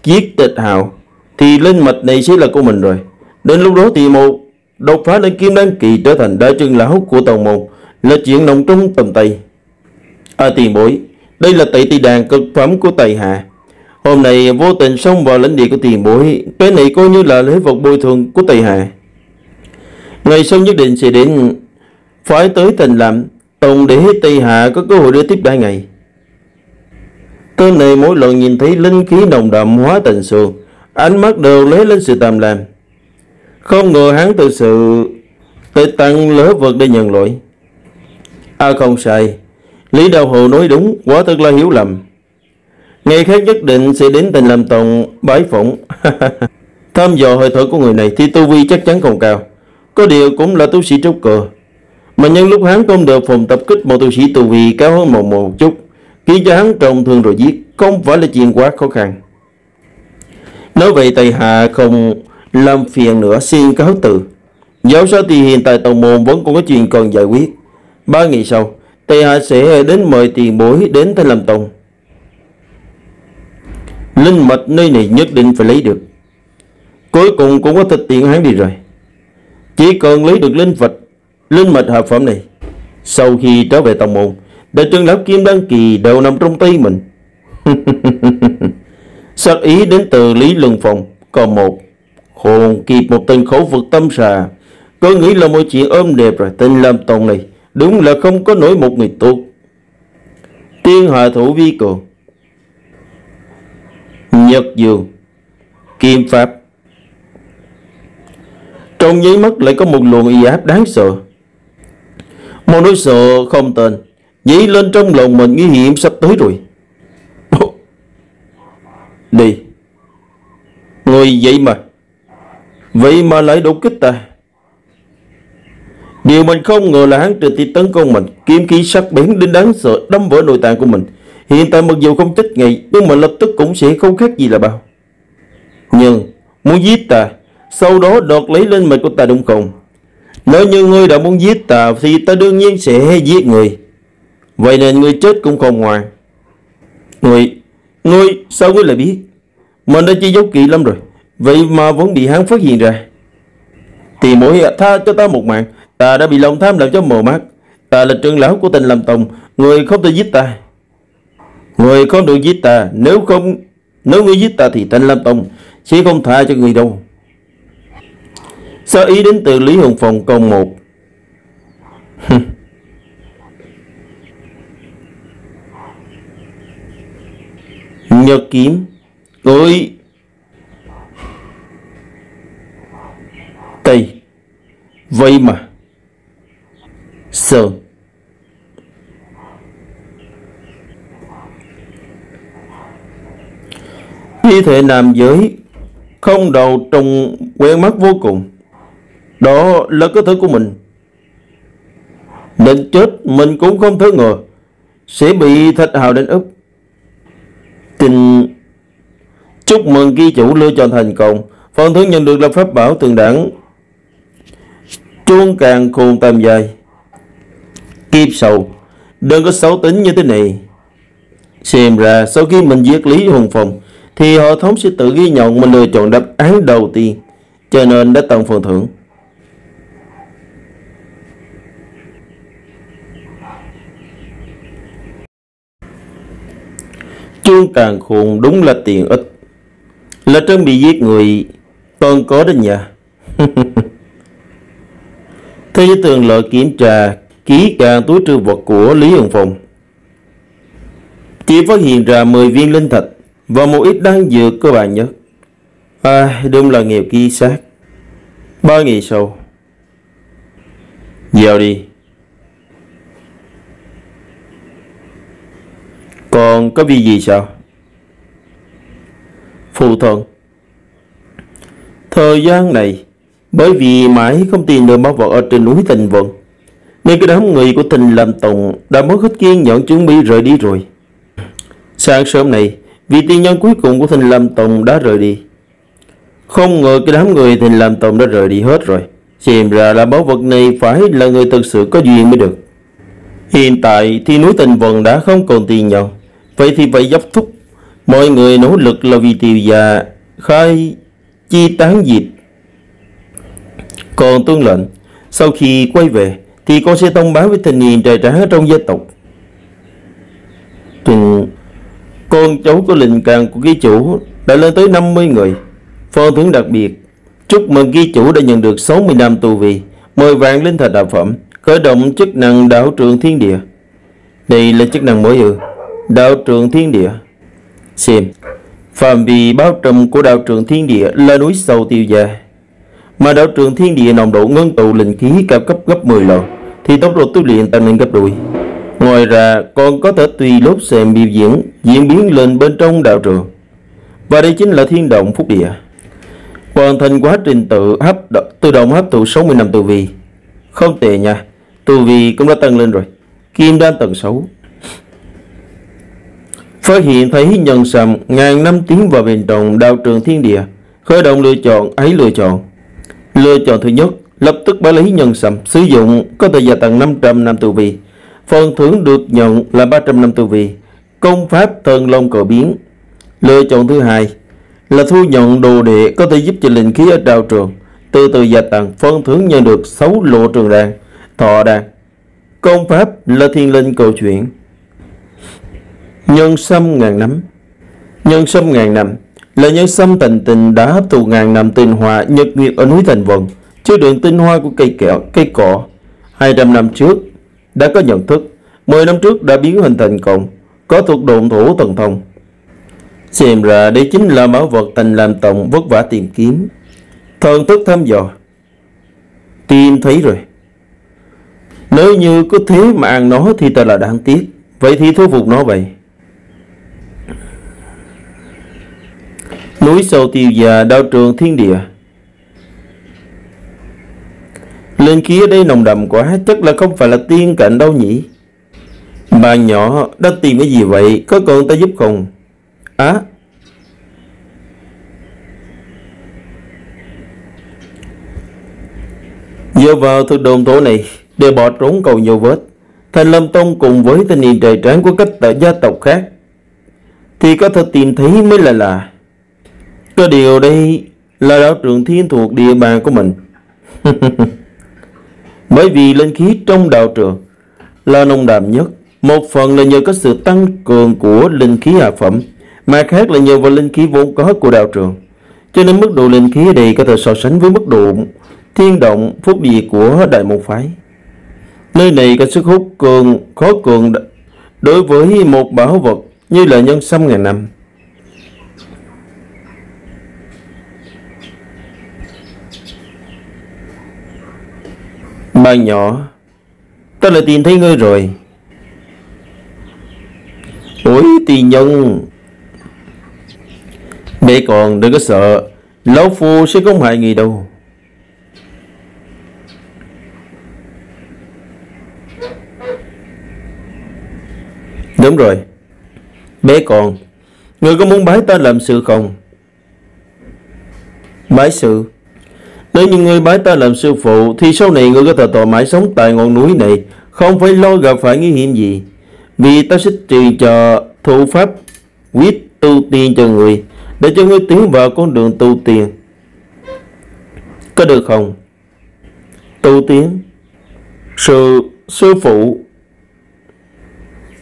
Giết tịch hào Thì linh mạch này sẽ là của mình rồi Đến lúc đó thì một đột phá lên kim đăng kỳ trở thành đại chân lão của tàu môn là chuyện nồng trong tầm tay À tiền bối, đây là tẩy tỷ đàn cực phẩm của tài Hạ. Hôm nay vô tình xông vào lãnh địa của tiền bối, cái này coi như là lễ vật bồi thường của tài Hạ. Ngày sau nhất định sẽ đến phải tới thành làm tổng để Tây Hạ có cơ hội để tiếp đại ngày. Tên này mỗi lần nhìn thấy linh khí nồng đậm hóa thành sương, ánh mắt đều lấy lên sự tàm làm. Không ngờ hắn từ sự tới tăng lỡ vật để nhận lỗi. À không sai, Lý Đạo Hồ nói đúng, quả thật là hiểu lầm. Ngày khác nhất định sẽ đến tình làm tòng bái phỏng. Tham dò hơi thở của người này thì tu vi chắc chắn còn cao. Có điều cũng là tu sĩ trúc cờ. Mà nhân lúc hắn không được phòng tập kích một tu sĩ tu vi cao hơn một, một chút, khiến cho hắn trọng thương rồi giết, không phải là chuyện quá khó khăn. Nói vậy Tây Hạ không làm phiền nữa xin cáo từ. Dẫu sao thì hiện tại tàu môn vẫn còn có chuyện cần giải quyết. Ba ngày sau, Tây Hạ sẽ đến mời tiền bối đến Thanh Lâm Tông. Linh mạch nơi này nhất định phải lấy được. Cuối cùng cũng có thực tiện hắn đi rồi. Chỉ cần lấy được linh vật, linh mạch hợp phẩm này. Sau khi trở về tông môn, đại trưởng lão kim đăng kỳ đều nằm trong tay mình. Sắc ý đến từ Lý Luân Phong, còn một hồn kịp một tên khẩu vực tâm xà. Có nghĩ là mọi chuyện ôm đẹp rồi, tên Lam Tông này Đúng là không có nổi một người tốt Tiên hạ thủ vi cường Nhật dương Kim pháp. Trong nháy mắt lại có một luồng y áp đáng sợ. Một nỗi sợ không tên. Dấy lên trong lòng mình nguy hiểm sắp tới rồi Đi Người vậy mà Vậy mà lại đột kích ta Điều mình không ngờ là hắn trực tiếp tấn công mình, kiếm khí sắc bén đến đáng sợ đâm vỡ nội tạng của mình. Hiện tại mặc dù không chết ngay, nhưng mà lập tức cũng sẽ không khác gì là bao. Nhưng, muốn giết ta, sau đó đột lấy lên mệnh của ta đúng không? Nếu như ngươi đã muốn giết ta thì ta đương nhiên sẽ giết người. Vậy nên ngươi chết cũng không ngoài Ngươi, ngươi, sao ngươi lại biết? Mình đã chi dấu kỹ lắm rồi. Vậy mà vẫn bị hắn phát hiện ra. Thì mỗi tha cho ta một mạng Ta đã bị lòng tham làm cho mờ mắt Ta là trưởng lão của tình làm tông Người không thể giết ta Người không được giết ta Nếu không Nếu người giết ta thì tình làm tông Sẽ không tha cho người đâu Sao ý đến từ Lý Hồng phòng câu một Nhật kiếm Tôi Tây Vậy mà. Sơn Thi thể nam giới Không đầu trùng quen mắt vô cùng. Đó là cơ thể của mình. Nên chết mình cũng không thể ngờ Sẽ bị thạch hào đánh ức xin Chúc mừng ghi chủ lựa chọn thành công. Phần thưởng nhận được là pháp bảo thường đẳng Chuông càng khôn tam dài kiếp sau Đừng có xấu tính như thế này. Xem ra sau khi mình giết Lý Hùng Phong, Thì hệ thống sẽ tự ghi nhận mình lựa chọn đáp án đầu tiên. Cho nên đã tặng phần thưởng. Chuông càng khôn đúng là tiền ích Là trân bị giết người Còn có đến nhà Thế giới tường lợi kiểm tra ký càng túi trữ vật của Lý Hồng Phong. Chỉ phát hiện ra 10 viên linh thạch và một ít đan dược cơ bản nhất. À, đúng là nghèo ký xác. Ba ngày sau. Vào đi. Còn có việc gì sao? Phụ thân. Thời gian này, bởi vì mãi không tìm được bảo vật ở trên núi Tình Vận, nên cái đám người của Tình làm Tùng đã mất hết kiên nhẫn chuẩn bị rời đi rồi. Sáng sớm này, vị tiên nhân cuối cùng của tình Lâm Tùng đã rời đi. Không ngờ cái đám người tình Lâm Tùng đã rời đi hết rồi. Xem ra là bảo vật này phải là người thực sự có duyên mới được. Hiện tại thì núi Tình Vân đã không còn tiền nhẫn Vậy thì phải dốc thúc. Mọi người nỗ lực là vì tiêu già khai chi tán diệt. Còn tuân lệnh, sau khi quay về thì con sẽ thông báo với thanh niên trai trả trong gia tộc. Từng con cháu của lệnh càng của ký chủ đã lên tới 50 người. phong thưởng đặc biệt, chúc mừng ký chủ đã nhận được 60 năm tu vi, 10 vạn linh thạch đạo phẩm, khởi động chức năng đạo trường thiên địa. Đây là chức năng mới ư? Đạo trường thiên địa. Xem, phạm vi bao trùm của đạo trường thiên địa là núi sâu tiêu gia. Mà đạo trường thiên địa nồng độ ngân tụ linh khí cao cấp gấp 10 lần, thì tốc độ tu luyện tăng lên gấp đôi. Ngoài ra còn có thể tùy lúc xem biểu diễn diễn biến lên bên trong đạo trường. Và đây chính là thiên động phúc địa. Hoàn thành quá trình tự hấp tự động hấp thụ 60 năm tu vi. Không tệ nha, tu vi cũng đã tăng lên rồi. Kim đan tầng 6. Phát hiện thấy nhân sầm ngàn năm tiến vào bên trong đạo trường thiên địa. Khởi động lựa chọn ấy lựa chọn. Lựa chọn thứ nhất, lập tức bá lấy nhân sầm sử dụng có thể gia tăng 500 năm tu vi Phần thưởng được nhận là 300 năm tu vi, công pháp thần long cờ biến. Lựa chọn thứ hai là thu nhận đồ đệ có thể giúp cho linh khí ở đạo trường từ từ gia tăng. Phần thưởng nhận được 6 lộ trường đàn, thọ đàn. Công pháp là thiên linh cầu chuyển Nhân sâm ngàn năm Nhân sâm ngàn năm là nhân sâm thành tình đã hấp thụ ngàn năm tinh hoa nhật nguyệt ở núi Thành Vân, chứa đựng tinh hoa của cây kẹo, cây cỏ. 200 năm trước, đã có nhận thức, 10 năm trước đã biến hình thành cộng có thuộc độn thủ thần thông. Xem ra đây chính là bảo vật thành làm tổng vất vả tìm kiếm. Thần thức thăm dò. Tìm thấy rồi. Nếu như có thế mà ăn nó thì ta là đáng tiếc. Vậy thì thu phục nó vậy. Núi sâu tiêu già đao trường thiên địa. Lên kia đây nồng đậm quá, Chắc là không phải là tiên cảnh đâu nhỉ? Bà nhỏ đã tìm cái gì vậy? Có cần ta giúp không? Á? Dựa vào thực đồn tổ này, Để bỏ trốn cầu nhiều vết. Thành Lâm Tông cùng với thanh niên trời tráng của các tại gia tộc khác. Thì có thể tìm thấy mới là lạ. Có điều đây là đạo trường thiên thuộc địa bàn của mình Bởi vì linh khí trong đạo trường là nồng đậm nhất, một phần là nhờ có sự tăng cường của linh khí hạ phẩm, mà khác là nhờ vào linh khí vốn có của đạo trường. Cho nên mức độ linh khí ở đây có thể so sánh với mức độ thiên động phúc địa của đại môn phái. Nơi này có sức hút cường, khó cường đối với một bảo vật như là nhân sâm ngàn năm. Bạn nhỏ. Ta lại tìm thấy ngươi rồi. Ôi tiền nhân. Mẹ còn đừng có sợ, Lão Phu sẽ không hại người đâu. Đúng rồi. Bé còn Người có muốn bái ta làm sự không? Bái sự? Nếu như ngươi bái ta làm sư phụ Thì sau này ngươi có thể tọa mãi sống tại ngọn núi này Không phải lo gặp phải nguy hiểm gì. Vì ta sẽ trì cho thủ pháp quyết tu tiên cho người Để cho ngươi tiến vào con đường tu tiên. Có được không? Tu tiên Sư, sư phụ.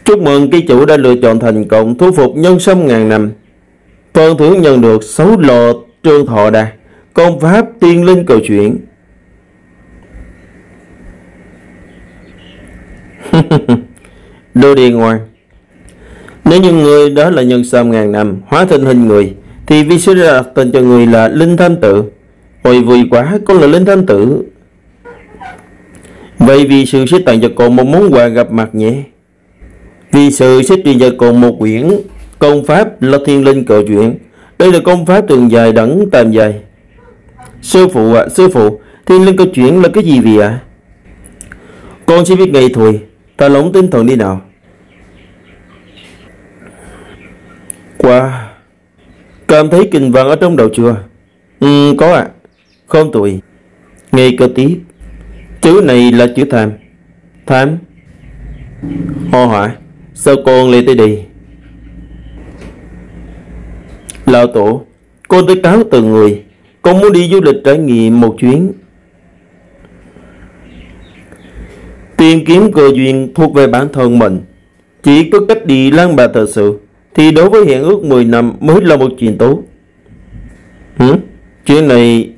Chúc mừng ký chủ đã lựa chọn thành công thu phục nhân sâm ngàn năm. Phần thưởng nhận được 6 lò trương thọ đà công pháp tiên linh cầu chuyện Đô đi ngoan nếu như người đó là nhân sâm ngàn năm, hóa thành hình người, thì vi sư đã đặt tên cho người là Linh Thanh Tự Ôi vui quá, con là Linh Thanh Tự Vậy vi sư sẽ tặng cho con một món quà gặp mặt nhé. Vi sư sẽ truyền cho con một quyển Công pháp là thiên linh cờ chuyện Đây là công pháp trường dài đẳng tam dài. Sư phụ ạ, à, sư phụ Thiên linh câu chuyện là cái gì vậy ạ? À? Con chỉ biết ngay thôi Ta lỏng tinh thần đi nào Qua Cảm thấy kinh văn ở trong đầu chưa Ừ có ạ à. Không tuổi. Nghe cơ tiếp Chữ này là chữ tham Tham Ho hỏa Sao con lại tới đây Lão tổ Con tới cáo từ người con muốn đi du lịch trải nghiệm một chuyến. Tìm kiếm cơ duyên thuộc về bản thân mình. Chỉ có cách đi lang bà thật sự, Thì đối với hẹn ước 10 năm mới là một chuyện tốt. Ừ? Chuyện này,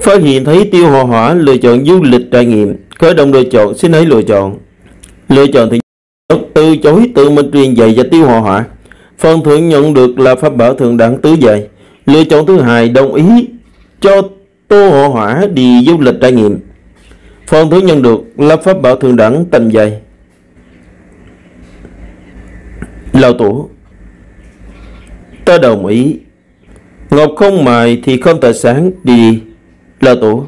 Phát hiện thấy tiêu hòa hỏa lựa chọn du lịch trải nghiệm, Khởi động lựa chọn, xin hãy lựa chọn. Lựa chọn thì từ chối tự mình truyền dạy và tiêu hòa hỏa. Phần thưởng nhận được là pháp bảo thượng đẳng tứ dạy Lựa chọn thứ hai, đồng ý cho tô hộ hỏa đi du lịch trải nghiệm. Phần thứ nhận được là pháp bảo thượng đẳng tầm dày Lão tổ. Ta đồng ý Ngọc không mài thì không tài sáng đi. Đi Lão tổ.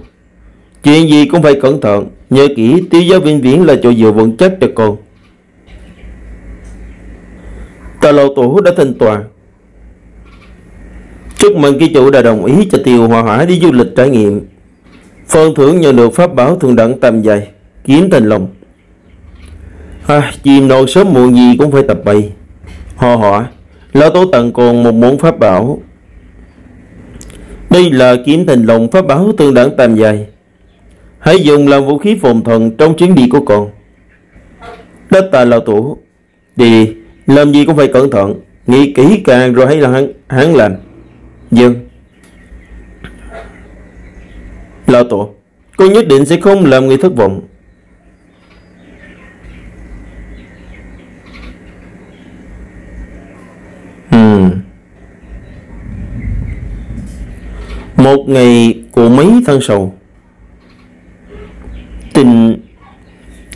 Chuyện gì cũng phải cẩn thận. Nhớ kỹ tiêu giáo viên viễn là chỗ dựa vững chắc cho con. Tà lão tổ đã thanh toàn Chúc mừng ký chủ đã đồng ý cho tiêu hòa hỏa đi du lịch trải nghiệm. Phần thưởng nhận được pháp bảo thường đẳng tầm dày Kiếm thành lòng. À, chìm non sớm muộn gì cũng phải tập bày. Hòa hỏa Lão Tố tận còn một món pháp bảo. Đây là kiếm thành lòng pháp bảo tương đẳng tầm dài Hãy dùng làm vũ khí phòng thần trong chuyến đi của con. Đất ta lão tổ Đi làm gì cũng phải cẩn thận Nghĩ kỹ càng rồi hãy là hắn, hắn làm. Vâng. Dương Lão tổ Cô nhất định sẽ không làm người thất vọng uhm. Một ngày của mấy thân sầu Tình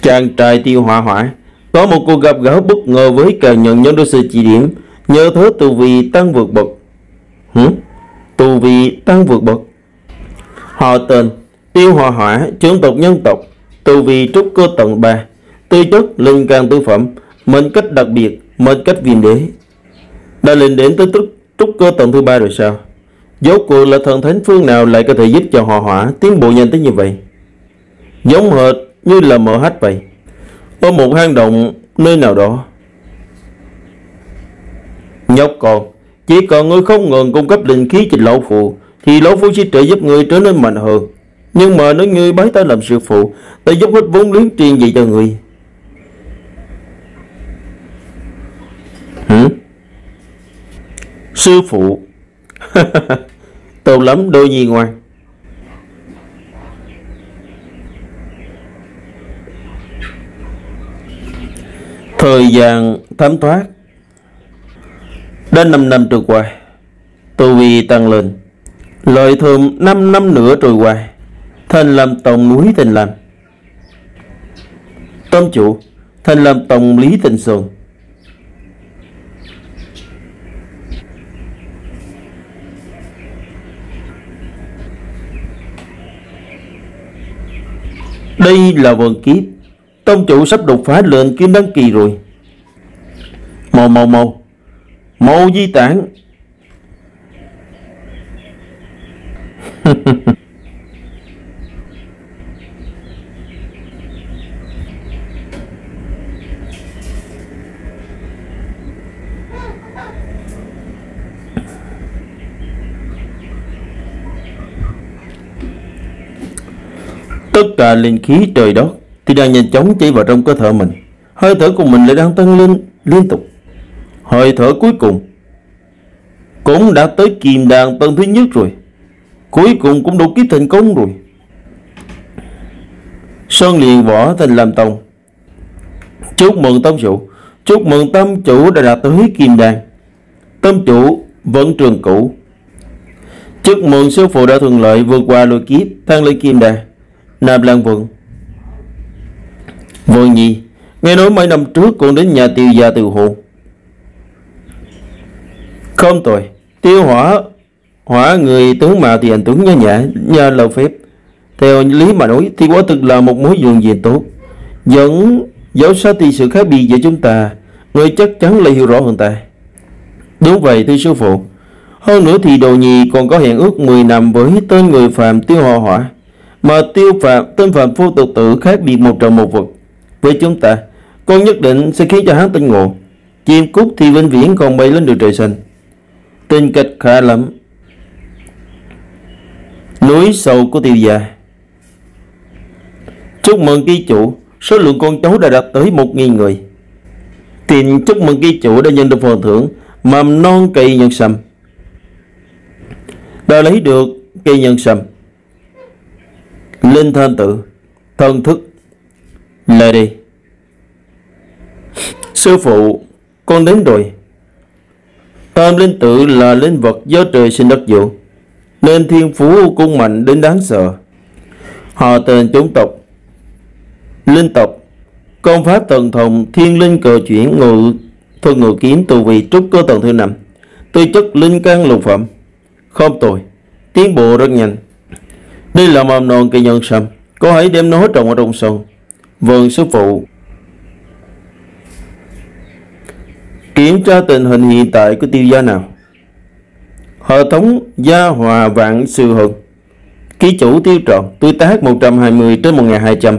chàng trai tiêu hỏa hỏa Có một cuộc gặp gỡ bất ngờ với cả nhận nhân đô sự chỉ điểm Nhờ thế tù vì tăng vượt bậc Hử? Tu vi tăng vượt bậc Họ tên Tiêu Hòa Hỏa, trưởng tộc nhân tộc, tu vi trúc cơ tầng 3, tư chất linh can tư phẩm, mệnh cách đặc biệt, mệnh cách viên đế. Đã lên đến tới trúc, trúc cơ tầng thứ ba rồi sao? Dấu cuộc là thần thánh phương nào lại có thể giúp cho họ hỏa tiến bộ nhanh tới như vậy? Giống hệt như là mở hết vậy. Ở một hang động nơi nào đó. Nhóc con, chỉ cần ngươi không ngừng cung cấp linh khí cho lão phụ, thì lão phụ sẽ trợ giúp ngươi trở nên mạnh hơn. Nhưng mà nếu ngươi bái ta làm sư phụ Ta giúp hết vốn liếng truyền gì cho người Hử? Sư phụ Tốt lắm đôi nhi ngoan Thời gian thấm thoát Đến 5 năm trôi qua, Tu vi tăng lên. Lợi thường 5 năm nữa trôi qua Thành làm tổng núi Tình làm. Tông chủ Thành làm tổng lý Tình Xuân Đây là vận kiếp. Tông chủ sắp đột phá lệnh kim đăng kỳ rồi. Màu màu màu mô di tản Tất cả linh khí trời đất thì đang nhanh chóng chảy vào trong cơ thể mình. Hơi thở của mình lại đang tăng lên liên tục. Hơi thở cuối cùng cũng đã tới kim đàn tầng thứ nhất rồi. Cuối cùng cũng đủ kiếp thành công rồi. Sơn liền võ thành làm tông. Chúc mừng tông chủ. Chúc mừng tâm chủ đã đạt tới kim đàn. Tâm chủ vẫn trường cũ. Chúc mừng sư phụ đã thuận lợi vượt qua lôi kiếp thăng lên kim đà. Nạp Lan Vượng. Vượng Nhi, nghe nói mấy năm trước con đến nhà tiêu gia từ hồ. Không tội tiêu hỏa hỏa người tướng mạo thì anh tướng nhớ nhã, nhờ lời phép. Theo lý mà nói thì quả thực là một mối duyên gì tốt. Vẫn dẫu sao thì sự khác biệt giữa chúng ta, người chắc chắn là hiểu rõ hơn ta. Đúng vậy thưa sư phụ. Hơn nữa thì đồ nhì còn có hẹn ước 10 năm với tên người phạm tiêu hỏa hỏa. Mà tiêu phạm tên phạm phu tự tử khác biệt một trời một vực. Với chúng ta, con nhất định sẽ khiến cho hắn tinh ngộ. Chim cúc thì vĩnh viễn còn bay lên được trời xanh. Tình kịch khá lắm. Núi sâu của tiêu gia Chúc mừng ký chủ, số lượng con cháu đã đạt tới 1.000 người. Tin chúc mừng ký chủ đã nhận được phần thưởng mầm non cây nhân sâm. Đã lấy được cây nhân sâm. Linh thanh tự, thân thức, lại đi. Sư phụ, con đến rồi. Tam linh tự là linh vật do trời sinh đất dụng, nên thiên phú cung mạnh đến đáng sợ. Họ tên chúng tộc, linh tộc, công pháp tần thông thiên linh cờ chuyển ngự Thôi ngự kiếm tu vi trúc cơ tầng thứ năm. Tư chất linh căn lục phẩm Không tồi Tiến bộ rất nhanh. Đây là mầm non cây nhân sâm Có hãy đem nó trồng ở trong sông Vâng sư phụ. Kiểm tra tình hình hiện tại của tiêu gia nào Hệ thống gia hòa vạn sư hưng Ký chủ tiêu trọn, Tuổi tác 120 trên 1200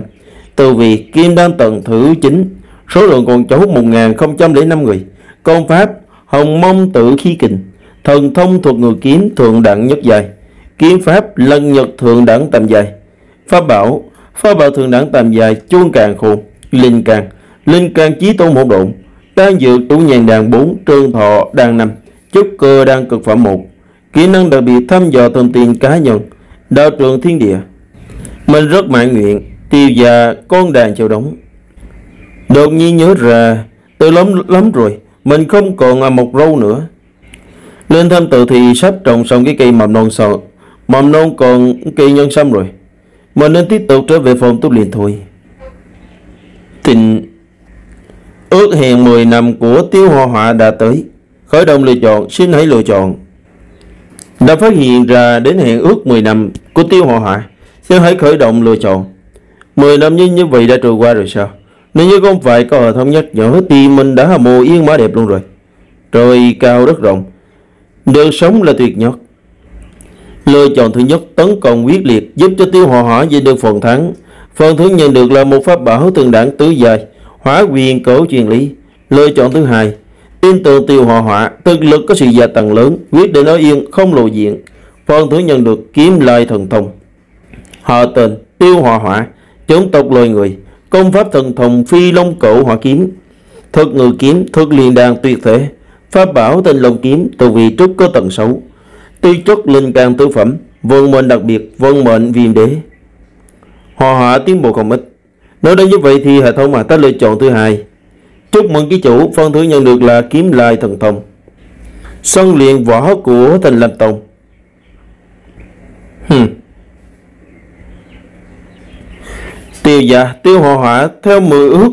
Từ vị kim đan tầng thứ 9 Số lượng con cháu 1005 người. Công pháp Hồng Mông Tự Khí Kình. Thần thông thuộc người kiếm thượng đẳng nhất dài. Kiếm pháp lân nhật thượng đẳng tầm dài. Pháp bảo Pháp bảo thượng đẳng tầm dài chuông càng khôn. Linh càng Linh càng chí tôn hỗn độn. Đan dược tủ nhàn đàn 4 trương thọ đàn 5 Chúc cơ đan cực phẩm 1 Kỹ năng đặc biệt thăm dò thông tin cá nhân Đạo trường thiên địa. Mình rất mãn nguyện, Tiêu già con đàn chào đóng Đột nhiên nhớ ra, tôi lắm lắm rồi, Mình không còn một râu nữa. Lên thăm tự thì sắp trồng xong cái cây mầm non sợ Mầm non còn cây nhân sâm rồi. Mình nên tiếp tục trở về phòng tu luyện thôi. Tình Ước hẹn 10 năm của tiêu hoa họa đã tới Khởi động lựa chọn Xin hãy lựa chọn Đã phát hiện ra đến hẹn ước 10 năm của tiêu hoa họa Xin hãy khởi động lựa chọn 10 năm như như vậy đã trôi qua rồi sao nếu như không phải có hệ thống nhắc nhở thì mình đã mồ yên mã đẹp luôn rồi. Trời cao đất rộng. Đời sống là tuyệt nhất. Lựa chọn thứ nhất tấn công quyết liệt giúp cho tiêu Hoa hỏa giành được phần thắng. Phần thứ nhận được là một pháp bảo tương đảng tứ dài, hóa quyền cổ truyền lý. Lựa chọn thứ hai, tin tưởng tiêu hòa hỏa, thực lực có sự gia tăng lớn, quyết định nói yên không lộ diện. Phần thứ nhận được kiếm lời thần thông. Họ tên tiêu hòa hỏa, chống tộc loài người công pháp thần thông phi long cổ hỏa kiếm thực ngự kiếm thực liền đàn tuyệt thể pháp bảo tên long kiếm từ vị trúc có tầng xấu tuy chất linh càng tư phẩm vân mệnh đặc biệt vân mệnh viêm đế hòa hỏa tiến bộ không ít nếu đến như vậy thì hệ thống mà ta lựa chọn thứ hai chúc mừng ký chủ phân thứ nhận được là kiếm lai thần thông sân luyện võ của thành lâm tông hmm. Tiêu dạ tiêu hỏa hỏa theo mười ước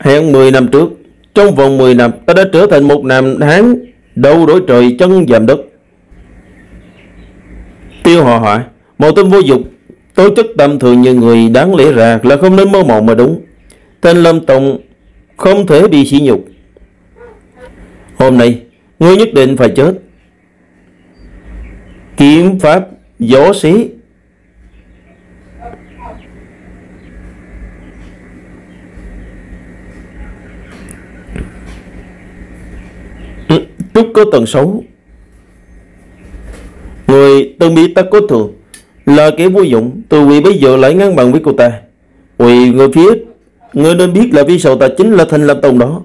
hẹn 10 năm trước. Trong vòng 10 năm, ta đã trở thành một nam hán đầu đổi trời chân giảm đất. Tiêu hỏa hỏa, một tên vô dục, tố chất tâm thường như người đáng lẽ ra là không nên mơ mộng mà đúng. Tên Lâm Tùng không thể bị sỉ nhục. Hôm nay, ngươi nhất định phải chết. Kiếm pháp võ sĩ Trúc có tần xấu Người từng bị ta có thường là kẻ vô dụng Từ vì bây giờ lại ngăn bằng với cô ta. Vì người phía Người nên biết là vì sau ta chính là Thanh Lâm Tông đó.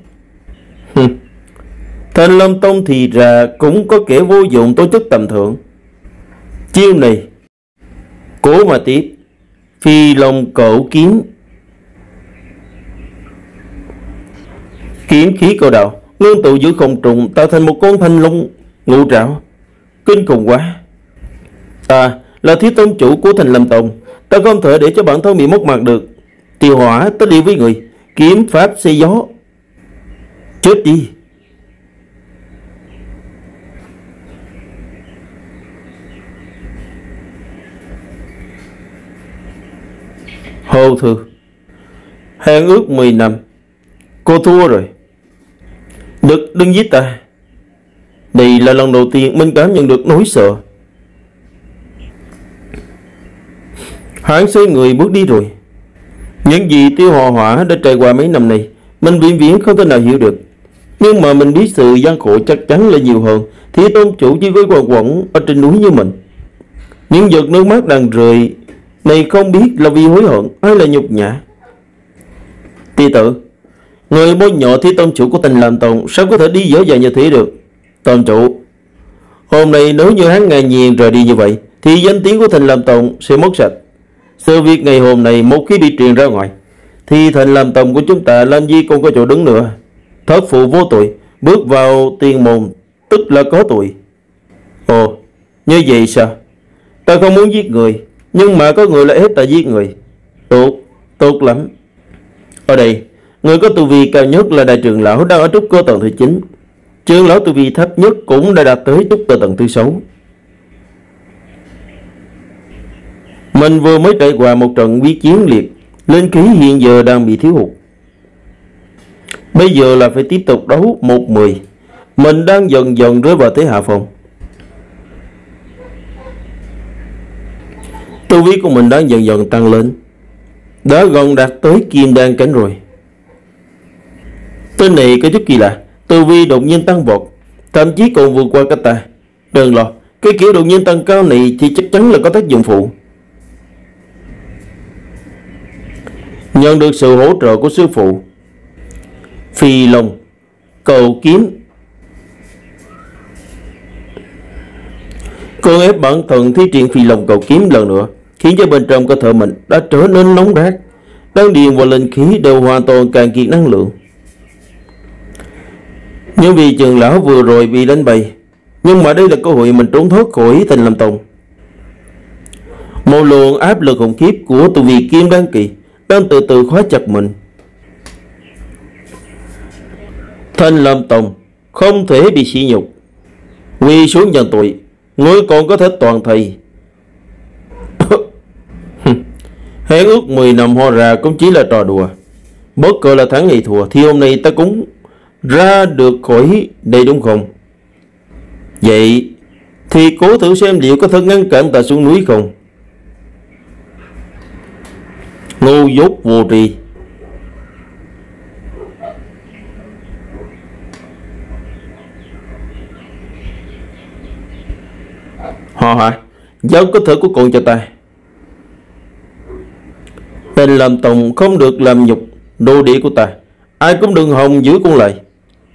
Thanh Lâm Tông thì ra Cũng có kẻ vô dụng tố chất tầm thượng Chiêu này Cố mà tiếp. Phi lòng cổ kiếm Kiếm khí cầu đạo Ngưng tụ giữa không trùng tạo thành một con thanh long ngũ trảo. Kinh khủng quá. Ta là thiếu tôn chủ của thành lâm tông. Ta không thể để cho bản thân bị mất mặt được. Tiêu hỏa ta đi với người Kiếm pháp xe gió. Chết đi. Hồ thư Hẹn ước 10 năm. Cô thua rồi. Đừng, đừng giết ta. Đây là lần đầu tiên mình cảm nhận được nỗi sợ. Hắn xoay người bước đi rồi. Những gì tiêu hòa hỏa đã trải qua mấy năm này Mình viễn viễn không thể nào hiểu được. Nhưng mà mình biết sự gian khổ chắc chắn là nhiều hơn. Thì tôn chủ chỉ với quần quẩn Ở trên núi như mình. Những giọt nước mắt đang rơi Này không biết là vì hối hận Hay là nhục nhã. Ti tử, Người bôi nhỏ thi tôn chủ của tình làm tồn Sao có thể đi dở dàng như thế được? Tôn chủ, Hôm nay nếu như hắn ngang nhiên rời đi như vậy, Thì danh tiếng của thành làm tồn sẽ mất sạch sự việc ngày hôm nay, một khi bị truyền ra ngoài, Thì thành làm tầm của chúng ta, làm gì còn có chỗ đứng nữa. Thất phụ vô tội, Bước vào tiền môn, Tức là có tội. Ồ, như vậy sao? Ta không muốn giết người, Nhưng mà có người lại hết ta giết người. Tốt Tốt lắm. Ở đây, Người có tu vi cao nhất là đại trưởng lão đang ở trúc cơ tầng thứ 9 Trưởng lão tu vi thấp nhất cũng đã đạt tới trúc cơ tầng thứ 6 Mình vừa mới trải qua một trận quyết chiến liệt Linh khí hiện giờ đang bị thiếu hụt. Bây giờ là phải tiếp tục đấu một mười. Mình đang dần dần rơi vào thế hạ phòng Tu vi của mình đang dần dần tăng lên. Đã gần đạt tới kim đan cảnh rồi. Tên này có chút kỳ lạ, Tu vi đột nhiên tăng vọt, Thậm chí còn vượt qua cả ta. Đừng lo, Cái kiểu đột nhiên tăng cao này Thì chắc chắn là có tác dụng phụ. Nhận được sự hỗ trợ của sư phụ. Phi long cầu kiếm Cơn ép bản thân thi triển phi long cầu kiếm lần nữa, khiến cho bên trong cơ thể mình đã trở nên nóng rát. Đan điền và linh khí đều hoàn toàn cạn kiệt năng lượng. Nhưng vì trường lão vừa rồi bị đánh bay nhưng mà đây là cơ hội mình trốn thoát khỏi thành lâm tông. Một luồng áp lực khủng khiếp của tu vị kim đăng kỳ đang từ từ khóa chặt mình. Thanh Lâm Tông không thể bị sỉ nhục. Quy xuống nhận tội, ngươi còn có thể toàn thầy. Hẹn ước 10 năm hoa ra cũng chỉ là trò đùa. Bất cờ là thắng hay thua thì hôm nay ta cũng ra được khỏi đây đúng không? Vậy thì cố thử xem liệu có thể ngăn cản ta xuống núi không? Ngu dốt vô tri. Họ hả giao cơ thử của cụ cho ta. Tên làm tùng không được làm nhục đồ địa của ta. Ai cũng đừng hồng giữ con lại.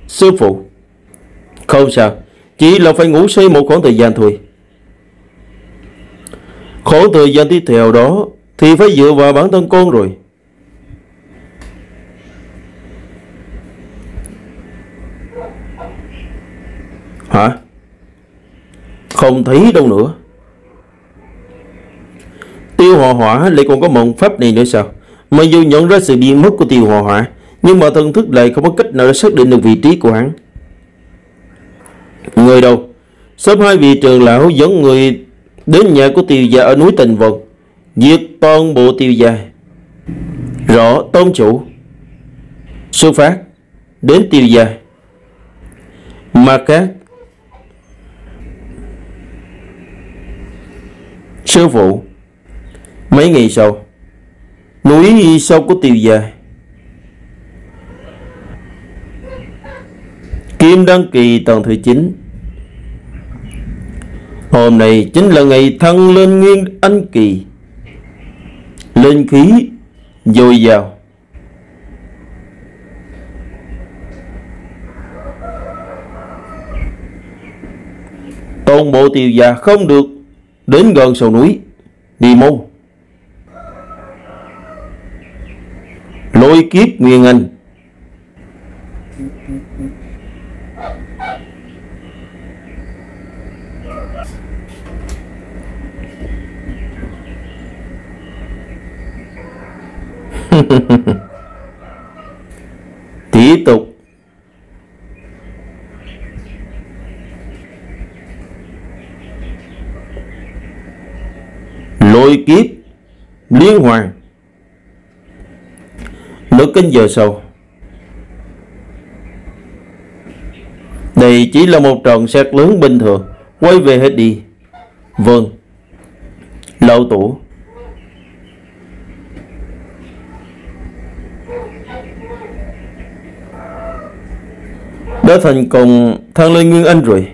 Sư phụ. Không sao, chỉ là phải ngủ say một khoảng thời gian thôi. Khoảng thời gian tiếp theo đó thì phải dựa vào bản thân con rồi. Hả? Không thấy đâu nữa. Tiêu hòa hỏa lại còn có mộng pháp này nữa sao? Mà dù nhận ra sự biến mất của tiêu hòa hỏa, Nhưng mà thần thức lại không có cách nào để xác định được vị trí của hắn. Người đâu? Sớm hai vị trường lão dẫn người Đến nhà của tiêu gia ở núi Tình vật việc toàn bộ tiêu gia. Rõ tôn chủ. Xuất phát Đến tiêu gia. Mà các Sư phụ. Mấy ngày sau, Núi sâu của tiêu gia. Kim đăng kỳ tầng thứ 9 Hôm nay chính là ngày thăng lên nguyên anh kỳ. Linh khí, dồi dào. Toàn bộ tiều già không được Đến gần sầu núi Đi mâu Lôi kiếp Nguyên Anh. tiếp tục. Lôi kiếp liên hoàn. Nửa canh giờ sau đây chỉ là một trận xét lớn bình thường. Quay về hết đi. Vâng. Lão tổ. Đã thành công thăng lên Nguyên Anh rồi.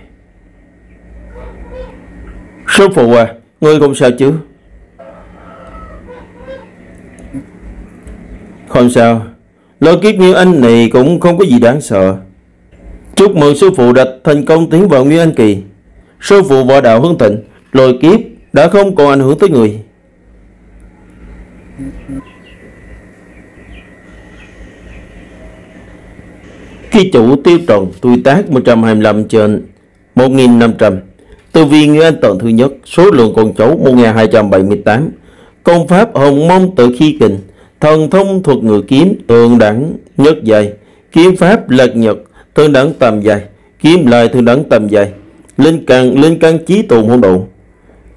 Sư phụ à, ngươi không sao chứ? Không sao, lôi kiếp Nguyên Anh này cũng không có gì đáng sợ. Chúc mừng sư phụ đã thành công tiến vào Nguyên Anh Kỳ. Sư phụ võ đạo hưng thịnh, lôi kiếp đã không còn ảnh hưởng tới người. Khi chủ tiêu tròn tuổi tác 125 trên 1500, tư viên Nguyên Anh tầng thứ nhất, số lượng con cháu 1278, công pháp hồng mông tự khi kình, thần thông thuật ngự kiếm, Thượng đẳng nhất dài, kiếm pháp lật nhật, Thượng đẳng tầm dài, kiếm lại thượng đẳng tầm dài, linh căn linh căn trí tồn hỗn độ,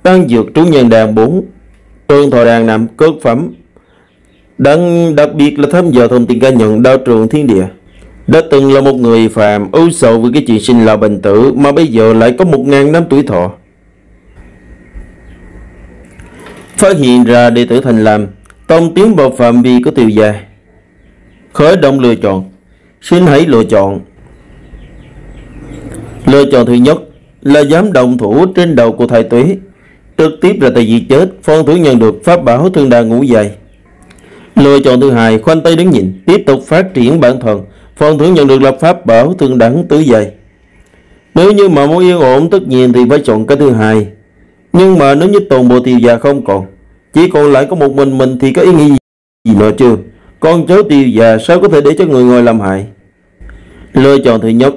tăng dược trú nhân đàn 4, tương thọ đàn nằm cốt phẩm, đăng đặc biệt là tham giờ thông tin ca nhận đao trường thiên địa đã từng là một người phàm ưu sầu với cái chuyện sinh lão bệnh tử mà bây giờ lại có một ngàn năm tuổi thọ. Phát hiện ra đệ tử thành làm, tông tiến vào phạm vi của tiêu gia. Khởi động lựa chọn, xin hãy lựa chọn. Lựa chọn thứ nhất là dám động thủ trên đầu của thái tuế, trực tiếp ra tay diệt chết, phong thủ nhận được pháp bảo thương đà ngũ dài. Lựa chọn thứ hai, khoanh tay đứng nhìn, tiếp tục phát triển bản thân, phần thưởng nhận được lập pháp bảo thường đẳng tứ dày. Nếu như mà muốn yên ổn tất nhiên thì phải chọn cái thứ hai. Nhưng mà nếu như toàn bộ tiêu già không còn, chỉ còn lại có một mình mình thì có ý nghĩa gì nữa chưa? Con cháu tiêu già sao có thể để cho người ngoài làm hại? Lựa chọn thứ nhất,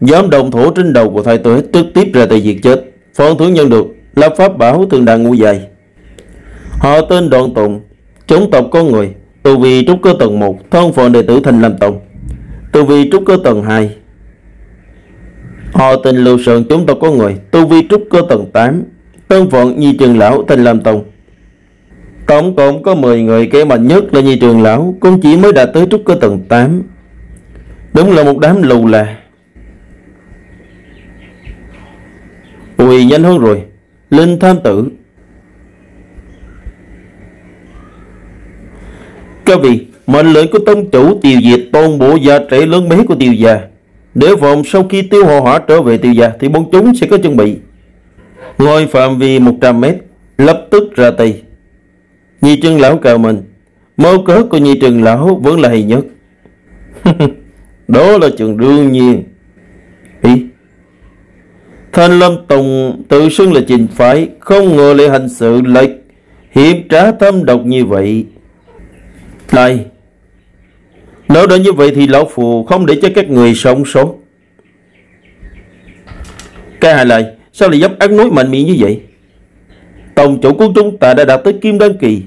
nhóm đồng thổ trên đầu của thái tuế trực tiếp ra tay diệt chết. Phần thưởng nhận được lập pháp bảo thường đẳng ngũ dày. Họ tên Đoạn Tùng, chống tộc con người, tu vì trúc cơ tầng 1, thân phận đệ tử thành Lâm Tông. Tu vi trúc cơ tầng 2 Họ tình Lưu Sơn, chúng tôi có người Tu vi trúc cơ tầng 8 Tân phận Nhi Trường Lão thành làm Tông. Tổng cộng có 10 người kẻ mạnh nhất là Nhi Trường Lão, Cũng chỉ mới đạt tới trúc cơ tầng 8 Đúng là một đám lù là Ui nhanh hơn rồi. Linh tham tử. Các vị Mệnh lệnh của tông chủ tiêu diệt toàn bộ gia trẻ lớn bé của tiêu gia. Để phòng sau khi tiêu hồ hỏa trở về tiêu gia thì bọn chúng sẽ có chuẩn bị. Ngôi phạm vi 100 mét, lập tức ra tay. Nhi trân lão cào mình, mâu cớ của nhi trần lão vẫn là hay nhất. Đó là chuyện đương nhiên. Ý. Thanh Lâm Tùng tự xưng là trình phái, không ngờ lại hành sự lại hiểm trá thâm độc như vậy. Lại, nếu đã như vậy thì lão phù không để cho các người sống sót. Cái hài lại, sao lại dám ác nói mạnh miệng như vậy? Tổng chủ của chúng ta đã đạt tới kim đăng kỳ.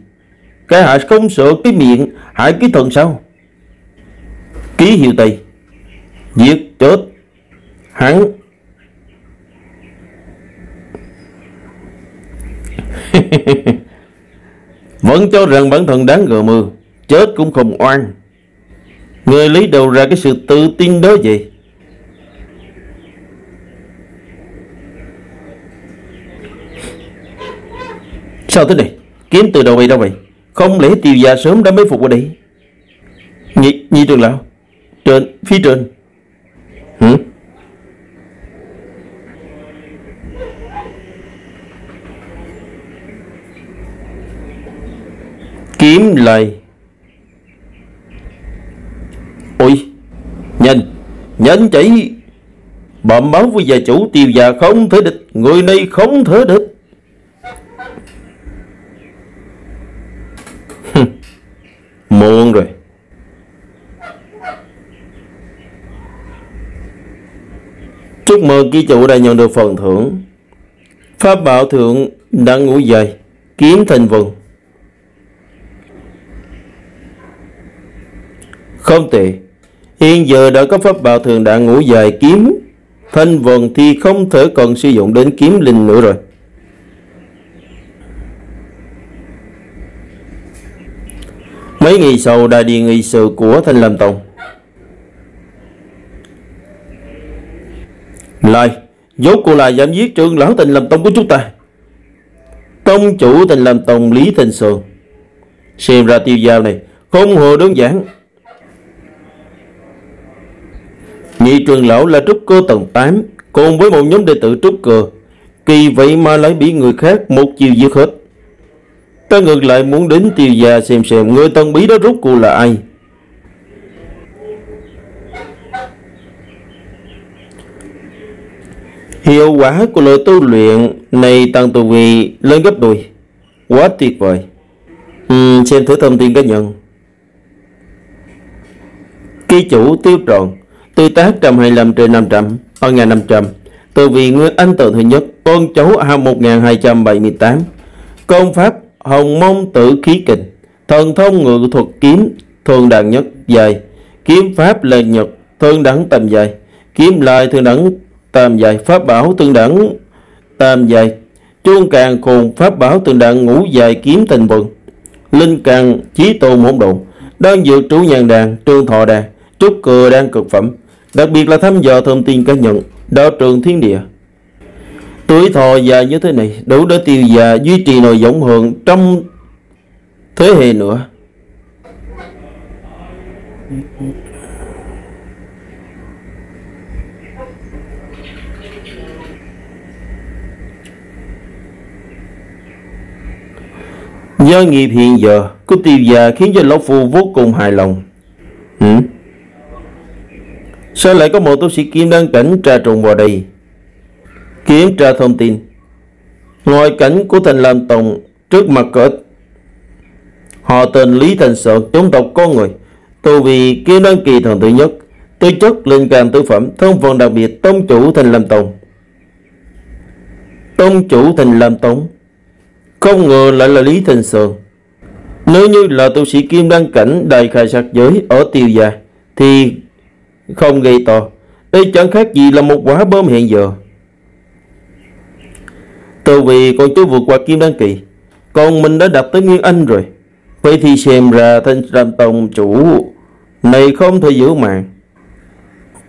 Cái hạ không sợ cái miệng hại cái thần sao? Ký hiệu tây. Giết chết. Hắn. Vẫn cho rằng bản thân đáng gờ mưa. Chết cũng không oan. Người lấy đầu ra cái sự tự tin đó vậy? Sao thế này? Kiếm từ đầu vậy đâu vậy? Không lẽ tiêu già sớm đã mới phục ở đây? Nhi, nhi trường lão Trên, phía trên Hử? Kiếm lại Ôi Nhanh Nhanh chạy bẩm báo với gia chủ tiêu già không thể địch, Người này không thể địch. Muộn rồi. Chúc mừng ký chủ đã nhận được phần thưởng. Pháp bảo thượng đã ngủ dậy, Kiếm thành vần. Không tệ. Hiện giờ đã có pháp bảo thường đạn ngũ dài kiếm. Thanh vần thì không thể còn sử dụng đến kiếm linh nữa rồi. Mấy ngày sau đại điện nghị sự của Thanh Lâm Tông. Lại Dốt cô là dám giết trưởng lão Thanh Lâm Tông của chúng ta. Tông chủ Thanh Lâm Tông Lý Thanh Sơn. Xem ra tiêu giao này Không hồ đơn giản. Nhị trường lão là trúc cơ tầng 8 Cùng với một nhóm đệ tử trúc cơ Kỳ vậy mà lại bị người khác một chiều giết hết Ta ngược lại muốn đến tiêu gia xem xem Người tân bí đó rốt cuộc là ai Hiệu quả của lời tu luyện này tăng tu vi lên gấp đôi. Quá tuyệt vời. Ừ, xem thử thông tin cá nhân. Ký chủ tiêu tròn Tư tác 125 trên 500 Ở ngày 500 Từ vị Nguyên Anh tự thứ nhất Con cháu A1278 Công pháp Hồng Mông Tử Khí Kình. Thần thông ngự thuật kiếm Thường đẳng nhất dài Kiếm pháp lệ nhật Thường đẳng tầm dài Kiếm lại thường đẳng tam dài Pháp bảo tương đẳng tam dài Chuông càng cùng Pháp bảo tương đẳng ngũ dài kiếm thành vận, Linh càng chí tôn hỗn độ Đơn dược trú nhàn đàn Trương thọ đàn. Trúc cừa đang cực phẩm đặc biệt là thăm dò thông tin cá nhân, đo trường thiên địa. Tuổi thọ già như thế này đủ để tiêu già duy trì nồi giống hưởng trong thế hệ nữa. Do nghiệp hiện giờ của tiêu già khiến cho lão phu vô cùng hài lòng. Sao lại có một tu sĩ kim đăng cảnh trà trùng vào đây? Kiểm tra thông tin. Ngoài cảnh của thành Lam Tông trước mặt cỡ Họ tên Lý Thành Sợ, chủng tộc con người. Tu vì kim đăng kỳ thần tự nhất, tư chất linh cảm tư phẩm, thân phận đặc biệt tông chủ thành Lam Tông. Tông chủ thành Lam Tông không ngờ lại là Lý Thành Sơn. Nếu như là tu sĩ kim đăng cảnh đại khai sát giới ở tiêu gia thì không gây to. Đây chẳng khác gì là một quả bom hiện giờ. Từ vì con chú vượt qua kim đăng kỳ, Còn mình đã đặt tới Nguyên Anh rồi. Vậy thì xem ra thanh ram tông chủ Này không thể giữ mạng.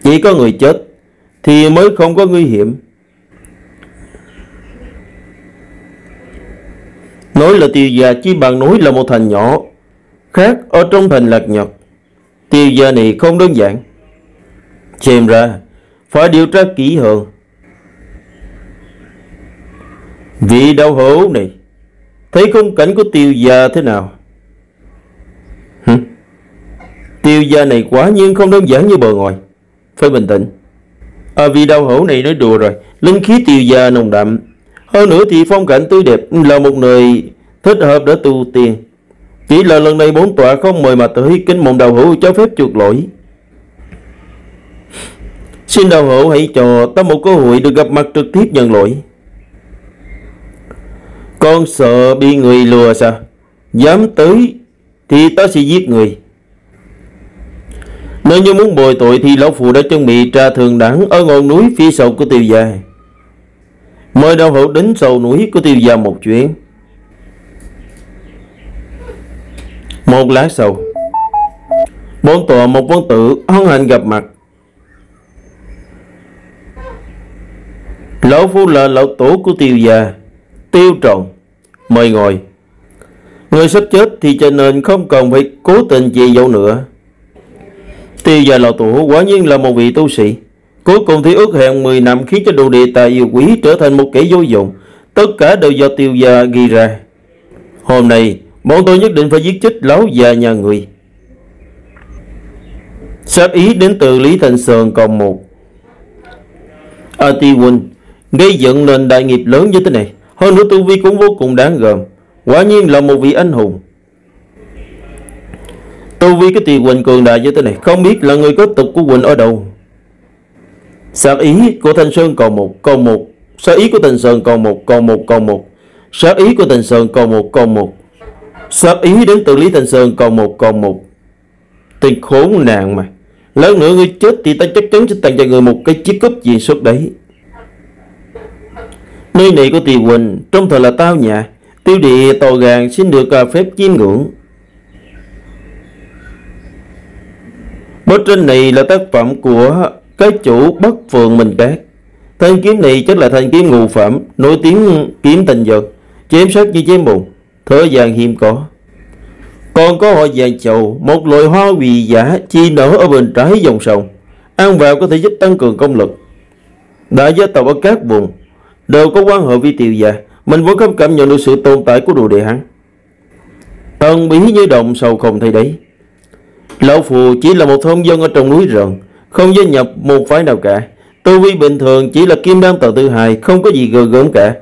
Chỉ có người chết Thì mới không có nguy hiểm. Nói là tiêu gia chỉ bằng nói là một thành nhỏ, Khác ở trong thành lạc nhật. Tiêu gia này không đơn giản. Xem ra phải điều tra kỹ hơn. Vị đau hữu này thấy khung cảnh của tiêu gia thế nào? Hử? Tiêu gia này quả nhiên không đơn giản như bờ ngoài. Phải bình tĩnh. À, vị đau hữu này nói đùa rồi. Linh khí tiêu gia nồng đậm. Hơn nữa thì phong cảnh tươi đẹp là một nơi thích hợp để tu tiên. Chỉ là lần này bốn tọa không mời mà tới kính mộng đạo hữu cho phép chuộc lỗi. Xin đạo hữu hãy cho ta một cơ hội được gặp mặt trực tiếp nhận lỗi. Con sợ bị người lừa sao? Dám tới thì ta sẽ giết người. Nếu như muốn bồi tội thì lão phụ đã chuẩn bị trà thường đẳng ở ngọn núi phía sau của tiêu gia. Mời đạo hữu đến sau núi của tiêu gia một chuyến. Một lát sau, bốn tòa một quân tử hân hạnh gặp mặt. Lão Phu là lão tổ của tiêu gia. Tiêu trọng, Mời ngồi. Người sắp chết thì cho nên không cần phải cố tình gì dẫu nữa. Tiêu gia lão tổ quả nhiên là một vị tu sĩ. Cuối cùng thì ước hẹn 10 năm khiến cho đồ địa tài yêu quý trở thành một kẻ vô dụng. Tất cả đều do tiêu gia ghi ra. Hôm nay, bọn tôi nhất định phải giết chết lão già nhà người. Sát ý đến từ Lý Thành Sơn còn một. A Ti Huynh gây dựng lên đại nghiệp lớn như thế này. Hơn nữa tu vi cũng vô cùng đáng gờm. Quả nhiên là một vị anh hùng. Tu vi cái tiền Quỳnh cường đại như thế này, không biết là người có tục của Quỳnh ở đâu. Sát ý của Thanh Sơn còn một, còn một, Sát ý của Thanh Sơn còn một, còn một, còn một. Sát ý của Thanh Sơn còn một, còn một. Sát ý đến từ Lý Thanh Sơn còn một, còn một. tình khốn nạn mà. Lớn nữa ngươi chết thì ta chắc chắn sẽ tặng cho người một cái chiếc cúp gì xuất đấy. Nơi này của Tiêu Quỳnh, trong thời là tao nhà. Tiêu địa tò gàng xin được à, phép chiêm ngưỡng. Bức tranh này là tác phẩm của cái chủ bất phường mình cát. Thanh kiếm này chắc là thanh kiếm ngụ phẩm, nổi tiếng kiếm tình vật, chém sát như chém bùn, thở vàng hiếm có. Còn có họ vàng chầu, một loại hoa quỳ giả chi nở ở bên trái dòng sông. Ăn vào có thể giúp tăng cường công lực. Đại gia tộc ở các vùng đều có quan hệ với tiêu gia, mình vẫn không cảm nhận được sự tồn tại của đồ đệ hắn. Thần bí như động sâu không thấy đấy. Lão Phù chỉ là một thôn dân ở trong núi rừng, không gia nhập một phái nào cả. Tu vi bình thường chỉ là kim đan tầng thứ hai, không có gì gờ gớm cả.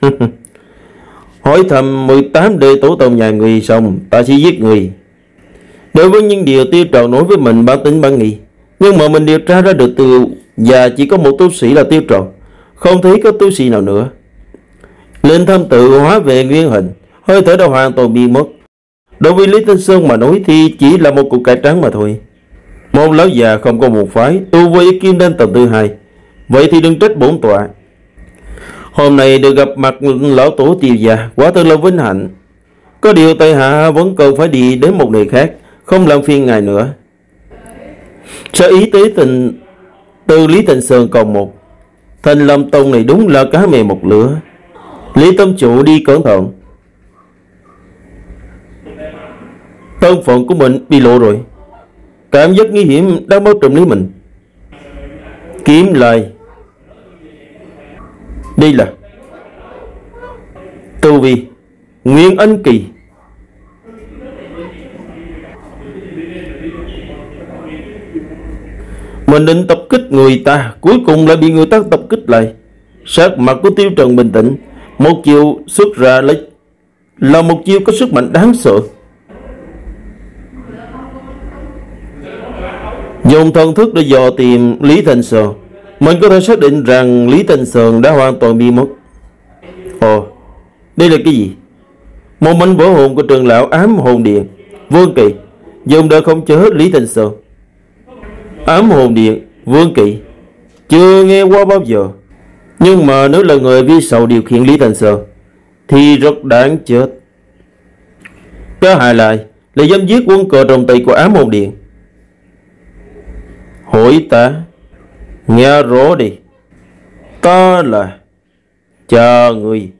Hỏi thầm 18 đệ tổ tông nhà người xong, ta sẽ giết người. Đối với những điều tiêu tròn nói với mình bản tính bản nghị, nhưng mà mình điều tra ra được từ và chỉ có một tu sĩ là tiêu tròn, không thấy có tu sĩ nào nữa. Lên thâm tự hóa về nguyên hình, hơi thở đã hoàn toàn biến mất. Đối với Lý Tinh Sơn mà nói thì chỉ là một cục cải trắng mà thôi. Một lão già không có một phái, tu với kim đan tầng thứ hai. Vậy thì đừng trách bổn tọa. Hôm nay được gặp mặt lão tổ tiêu già, quá thật là vinh hạnh. Có điều Tây Hạ vẫn cần phải đi đến một nơi khác, không làm phiền ngài nữa. Sở ý tế tình từ Lý Tịnh Sơn còn một thanh Lâm Tông này đúng là cá mè một lửa. Lý Tâm Chủ đi cẩn thận. Thân phận của mình bị lộ rồi. Cảm giác nguy hiểm đang bao trùm lấy mình. Kiếm lời. Đây là Tu Vi Nguyên Anh Kỳ Mình định tập kích người ta Cuối cùng lại bị người ta tập kích lại. Sát mặt của Tiêu Trần bình tĩnh. Một chiều xuất ra lấy, Là một chiêu có sức mạnh đáng sợ. Dùng thần thức để dò tìm Lý Thành Sơn. Mình có thể xác định rằng Lý Thành Sơn đã hoàn toàn bị mất. Ồ Đây là cái gì? Một mảnh vỡ hồn của trường lão ám hồn điện. Vương Kỳ Dùng đã không chớ Lý Thành Sơn. Ám hồn điện Vương Kỳ Chưa nghe qua bao giờ. Nhưng mà nếu là người vi sầu điều khiển Lý Thành Sơn, Thì rất đáng chết. Cái hại lại Là dám giết quân cờ đồng tay của ám hồn điện hỏi ta, nghe rõ đi. Ta là cha người.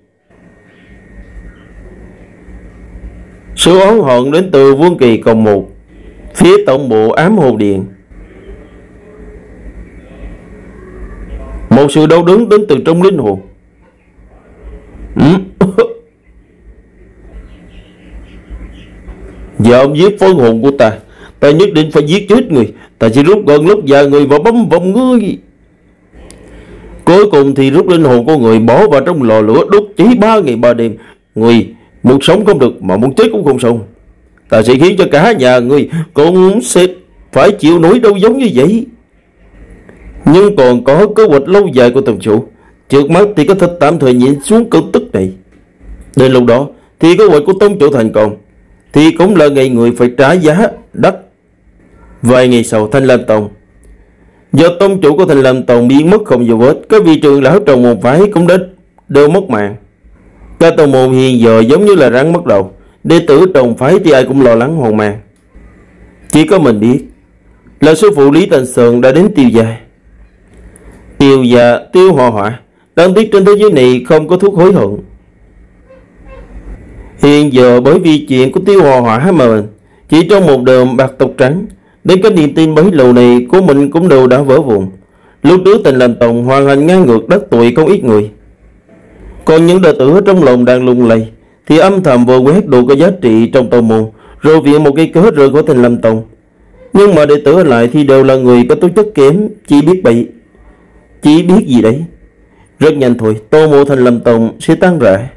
Sự oán hận đến từ vương kỳ cộng một, phía tổng bộ ám hồn điện. Một sự đau đớn đến từ trong linh hồn. Ừ. Giờ ông giết phân hồn của ta Ta nhất định phải giết chết người. Ta chỉ rút gần lúc già người và bấm vòng ngươi. Cuối cùng thì rút linh hồn của người bỏ vào trong lò lửa đốt cháy ba ngày ba đêm. Người muốn sống không được mà muốn chết cũng không xong. Ta sẽ khiến cho cả nhà người cũng sẽ phải chịu nỗi đau giống như vậy. Nhưng còn có kế hoạch lâu dài của tổng chủ. Trước mắt thì có thể tạm thời nhịn xuống cơn tức này. Đến lúc đó thì kế hoạch của tông chủ thành công. Thì cũng là ngày người phải trả giá đắt. Vài ngày sau, Thanh Lam Tông. Do tông chủ của Thanh Lam Tông biến mất không dấu vết Các vị trường lão trong môn phái cũng đến đều mất mạng. Các tông môn hiện giờ giống như là rắn mất đầu. Đệ tử trong phái thì ai cũng lo lắng hoang mang. Chỉ có mình biết Là sư phụ Lý Thành Sơn đã đến tiêu gia. Tiêu và tiêu hòa hỏa Đáng tiếc trên thế giới này không có thuốc hối hận Hiện giờ bởi vì chuyện của tiêu hòa hỏa mà mình Chỉ trong một đờm bạc tộc trắng Đến cái niềm tin bấy lâu này của mình cũng đều đã vỡ vụn. Lúc trước tình làm tổng hoàn hành ngang ngược đất tuổi không ít người. Còn những đệ tử trong lòng đang lung lay thì âm thầm vừa quét đủ cái giá trị trong tông môn rồi viện một cái cớ rời khỏi thành lâm tông. Nhưng mà đệ tử lại thì đều là người có tố chất kém, chỉ biết bậy. Chỉ biết gì đấy. Rất nhanh thôi, tô mộ thành lâm tông sẽ tan rã.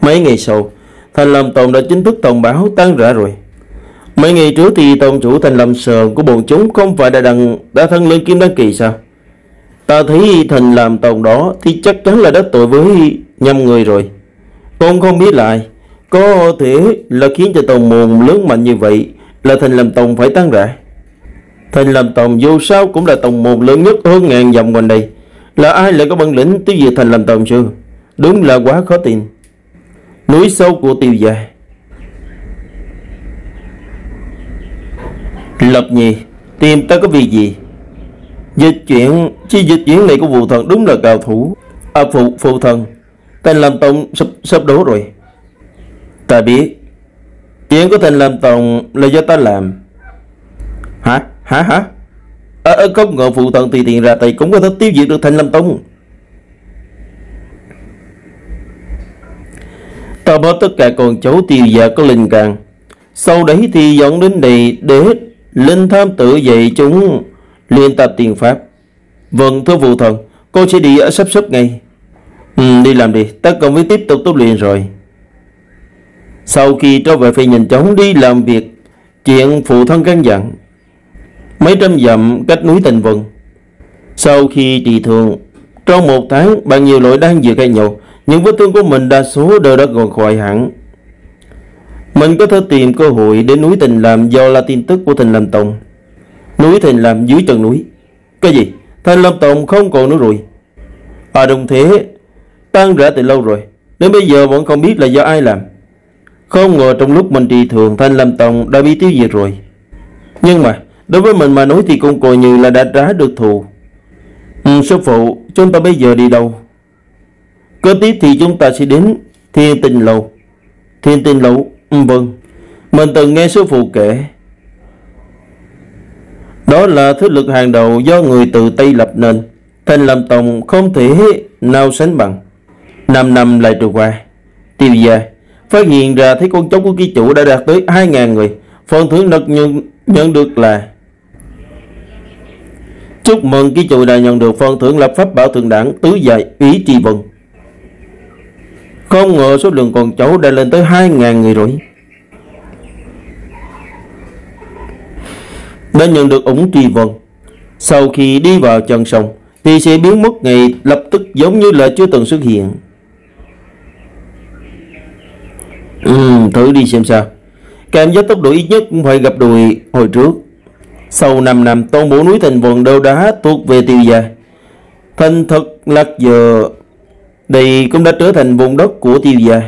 Mấy ngày sau, thành lâm tông đã chính thức thông báo tan rã rồi. Mấy ngày trước thì tôn chủ thành lâm sờn của bọn chúng không phải đã đăng đã thân lên kim đăng kỳ sao? Ta thấy thành làm tòng đó thì chắc chắn là đã tội với nhầm người rồi. tôn không biết lại, có thể là khiến cho tòng môn lớn mạnh như vậy là thành làm tòng phải tăng rã. Thành làm tòng dù sao cũng là tổng môn lớn nhất hơn ngàn dòng quanh đây. Là ai lại có bản lĩnh tiêu diệt thành làm tòng chưa? Đúng là quá khó tin. Núi sâu của tiêu gia. Lập nhì, tìm ta có việc gì? Dịch chuyển, chi dịch chuyển này của vụ thần đúng là cao thủ. À phụ, phụ thần, thành làm tòng sắp, sắp đổ rồi. Ta biết, chuyện của thành làm tòng là do ta làm. Hả? Hả hả? À, à, không ngờ phụ thần tùy tiện ra tay cũng có thể tiêu diệt được thành lâm tông. Ta báo tất cả con cháu tiêu gia có linh càng. Sau đấy thì dẫn đến đây để linh tham tự dạy chúng liên tập tiền pháp. Vâng thưa phụ thần, cô sẽ đi ở sắp sắp ngay. Ừ, đi làm đi, ta cần phải tiếp tục tu luyện rồi. Sau khi trở về phải nhanh chóng đi làm việc, chuyện phụ thân căn dặn. Mấy trăm dặm cách núi Tình Vân. Sau khi trị thương, trong một tháng bằng nhiều loại đan dược cây nhau, những vết thương của mình đa số đều đã còn khỏi hẳn. Mình có thể tìm cơ hội đến núi Tình Làm do là tin tức của Thành Lâm Tông. Núi Thành Làm dưới chân núi. Cái gì? Thành Lâm Tông không còn nữa rồi. À đồng thế, tan rã từ lâu rồi. Đến bây giờ vẫn không biết là do ai làm. Không ngờ trong lúc mình trì thường Thanh Lâm Tông đã bị tiêu diệt rồi. Nhưng mà, đối với mình mà nói thì cũng coi như là đã trả được thù. Ừ, sư phụ, chúng ta bây giờ đi đâu? Kế tiếp thì chúng ta sẽ đến Thiên Tinh Lầu. Thiên Tinh Lầu, ừ, vâng. Mình từng nghe sư phụ kể. Đó là thế lực hàng đầu do người từ Tây lập nên. Thành làm tổng không thể nào sánh bằng. Năm năm lại trôi qua. Tiêu gia phát hiện ra thấy con cháu của ký chủ đã đạt tới 2.000 người. Phần thưởng được nhận, nhận được là Chúc mừng ký chủ đã nhận được phần thưởng lập pháp bảo thượng đẳng tứ dạy ý trì vân. Không ngờ số lượng con cháu đã lên tới 2.000 người rồi. Đã nhận được ủng trì vân. Sau khi đi vào chân sông thì sẽ biến mất ngay lập tức giống như là chưa từng xuất hiện. Ừ, thử đi xem sao. Cảm giác tốc độ ít nhất cũng phải gặp đùi hồi trước. Sau 5 năm, toàn bộ núi thành vườn đều đã thuộc về tiêu gia. Thành thực lạc giờ, đây cũng đã trở thành vùng đất của tiêu gia.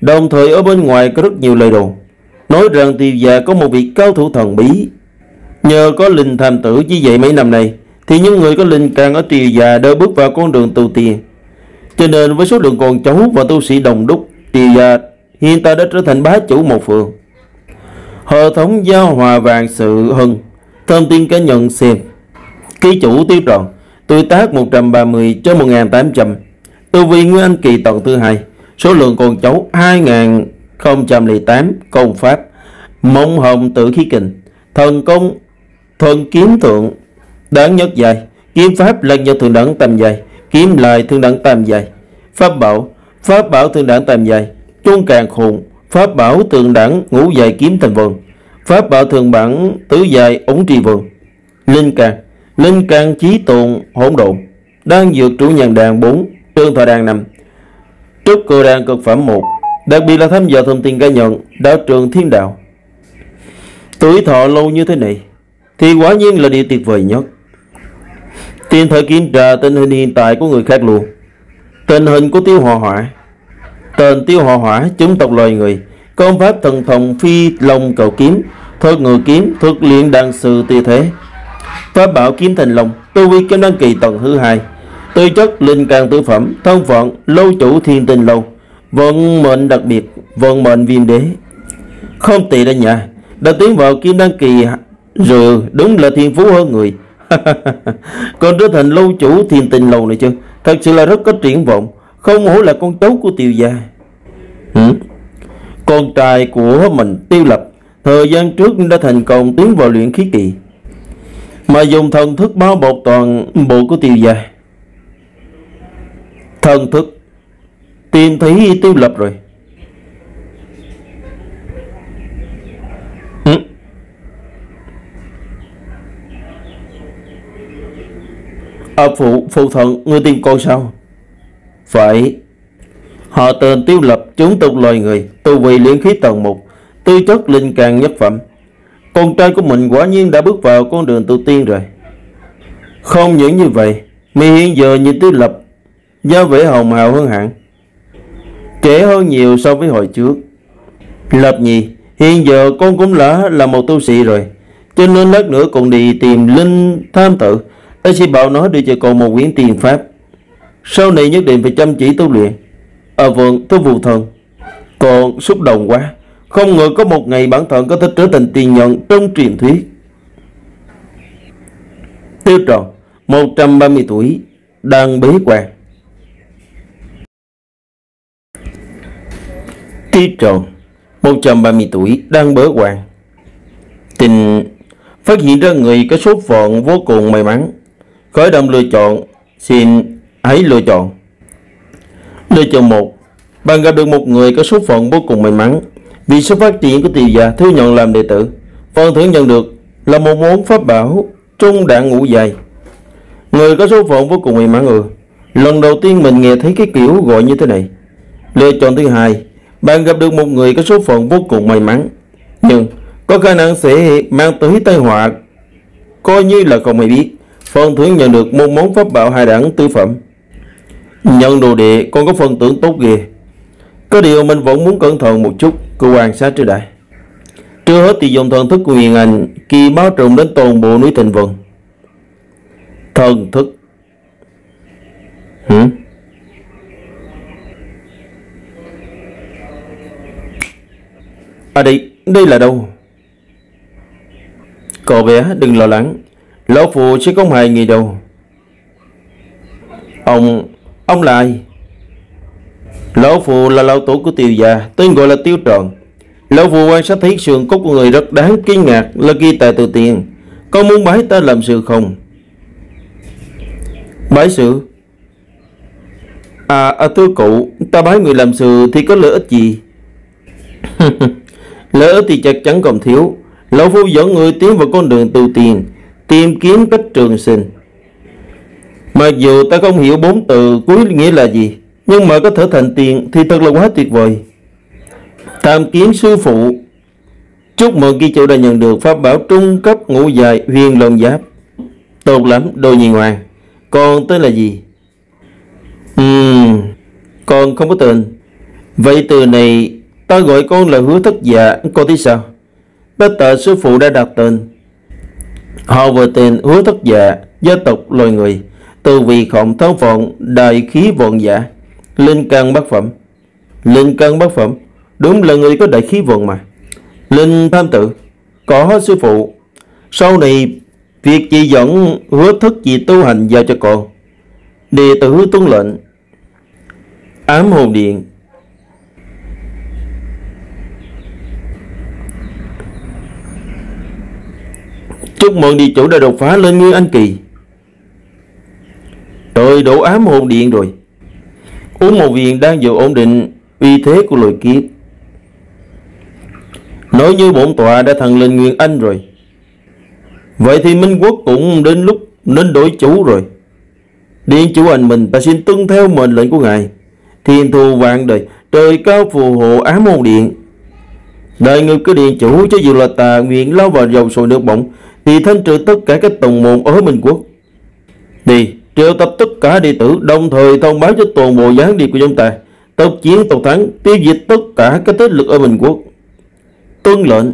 Đồng thời ở bên ngoài có rất nhiều lời đồn, nói rằng tiêu gia có một vị cao thủ thần bí. Nhờ có linh tham tử như vậy mấy năm nay, thì những người có linh càng ở tiêu gia đều bước vào con đường tu tiên. Cho nên với số lượng con cháu và tu sĩ đồng đúc, tiêu gia hiện tại đã trở thành bá chủ một phường. Hệ thống giao hòa vàng sự hưng, thông tin cá nhân xem. Ký chủ tiêu tròn, tuổi tác 130 cho 1800, tu vi Nguyên Anh kỳ tầng thứ hai, số lượng con cháu 2008 công pháp, mông hồng tự khí kình, thần công, thuần kiếm thượng, đáng nhất dài, kiếm pháp lần do thượng đẳng tầm dài, kiếm lại thượng đẳng tam dài, pháp bảo, pháp bảo thượng đẳng tam dài, Trung càng khùng, pháp bảo thượng đẳng ngũ dài kiếm thành vườn, pháp bảo thường bản tứ dài ống trì vườn, linh càng, linh càng trí tồn hỗn độn, đang dược chủ nhàn đàn 4, tương thọ đàn 5, trúc cơ đàn cực phẩm 1, đặc biệt là tham gia thông tin cá nhận đạo trường thiên đạo. Tuổi thọ lâu như thế này, thì quả nhiên là điều tuyệt vời nhất. Tiên thời kiểm tra tình hình hiện tại của người khác luôn. Tình hình của tiêu hòa hỏa Tên tiêu hòa hỏa chúng tộc loài người Công pháp thần thông phi long cầu kiếm Thuật ngự kiếm Thuật luyện đan sự tiêu thế. Pháp bảo kiếm thành long Tu vi kiếm đăng kỳ tầng thứ hai. Tư chất linh càng tử phẩm, Thân phận lâu chủ thiên tinh lâu. Vận mệnh đặc biệt, Vận mệnh viêm đế. Không tỳ ra nhà, Đã tiến vào kim đăng kỳ Rồi, đúng là thiên phú hơn người. Còn trở thành lâu chủ thiên tinh lâu này chứ, Thật sự là rất có triển vọng, không hổ là con cháu của tiêu gia. Ừ? Con trai của mình tiêu lập Thời gian trước đã thành công tiến vào luyện khí kỳ Mà dùng thần thức bao bọc toàn bộ của tiêu gia Thần thức Tìm thấy tiêu lập rồi ừ? À phụ, phụ thần, người tìm con sao? Phải. Họ tên tiêu lập, chúng tục loài người, tu vị luyện khí tầng một, tư chất linh càng nhất phẩm. Con trai của mình quả nhiên đã bước vào con đường tu tiên rồi. Không những như vậy, mi hiện giờ nhìn tiêu lập, do vẻ hồng hào hơn hẳn. Trẻ hơn nhiều so với hồi trước. Lập nhì, hiện giờ con cũng đã là một tu sĩ rồi. Cho nên lát nữa còn đi tìm linh tham tự. để sẽ bảo nó đưa cho con một quyển tiền pháp. Sau này nhất định phải chăm chỉ tu luyện ở vườn tôi vụ thần. Còn xúc động quá. Không ngờ có một ngày bản thân có thể trở thành tiền nhận trong truyền thuyết. Tiêu tròn, 130 tuổi, đang bế quan. Tiêu tròn, 130 tuổi, đang bế quan. Tình phát hiện ra người có số phận vô cùng may mắn. Khởi động lựa chọn, xin hãy lựa chọn. Lựa chọn một, bạn gặp được một người có số phận vô cùng may mắn. Vì sự phát triển của tiểu già thu nhận làm đệ tử, phần thưởng nhận được là một món pháp bảo trung đạn ngũ dài. Người có số phận vô cùng may mắn người Lần đầu tiên mình nghe thấy cái kiểu gọi như thế này. Lựa chọn thứ hai, bạn gặp được một người có số phận vô cùng may mắn. Nhưng có khả năng sẽ mang tới tai họa coi như là không ai biết phần thưởng nhận được một món pháp bảo hai đẳng tư phẩm nhận đồ địa, con có phần tưởng tốt ghê. Có điều mình vẫn muốn cẩn thận một chút cứ quan sát trước đã. Trưa hết thì dùng thần thức của huyền ảnh, kỳ báo trùng đến toàn bộ núi thịnh vân thần thức. Hử? À đây đây là đâu? Cậu bé, đừng lo lắng. Lão phụ sẽ không hại người đâu. Ông Ông là ai Lão phụ là lão tổ của tiêu già Tên gọi là tiêu tròn Lão phụ quan sát thấy sườn cốt của người rất đáng kinh ngạc Là ghi tại từ tiền. Có muốn bái ta làm sự không? Bái sự? À, à thưa cụ Ta bái người làm sự thì có lợi ích gì? Lợi ích thì chắc chắn còn thiếu. Lão Phu dẫn người tiến vào con đường tu tiền, tìm kiếm cách trường sinh. Mặc dù ta không hiểu bốn từ cuối nghĩa là gì, nhưng mà có thể thành tiền thì thật là quá tuyệt vời. Tham kiến sư phụ, chúc mừng ghi chủ đã nhận được pháp bảo trung cấp ngũ dài huyền lồng giáp. Tốt lắm, đồ nhi hoàng. Còn tên là gì? Ừm, con không có tên. Vậy từ này ta gọi con là hứa thất dạ, con thấy sao? Tất tạ sư phụ đã đặt tên Họ vừa tên hứa thất dạ Gia tộc loài người từ vị khổng thân phận Đại khí vận giả dạ, Linh căn bất phẩm. Linh căn bất phẩm, Đúng là người có đại khí vận mà. Linh tham tự, Có sư phụ. Sau này, Việc chỉ dẫn hứa thức gì tu hành giao cho con Đệ tử tuân lệnh. Ám hồn điện. Chúc mừng đi chủ đã đột phá lên Nguyên Anh Kỳ. Trời đổ ám hồn điện rồi. Uống một viên đang dự ổn định uy thế của lôi kiếp Nói như bổn tọa đã thần lên Nguyên Anh rồi. Vậy thì Minh Quốc cũng đến lúc nên đổi chủ rồi. Điện chủ anh mình ta xin tuân theo mệnh lệnh của ngài. Thiên thù vạn đời Trời cao phù hộ ám hồn điện. Đại ngư cái điện chủ cho dù là tà nguyện lao vào dầu sôi nước bỏng thì thanh trừ tất cả các tông môn ở Minh Quốc. Đi, triệu tập tất cả đệ tử đồng thời thông báo cho toàn bộ gián điệp của chúng ta. Tộc chiến tộc thắng tiêu diệt tất cả các thế lực ở Bình Quốc. Tuân lệnh.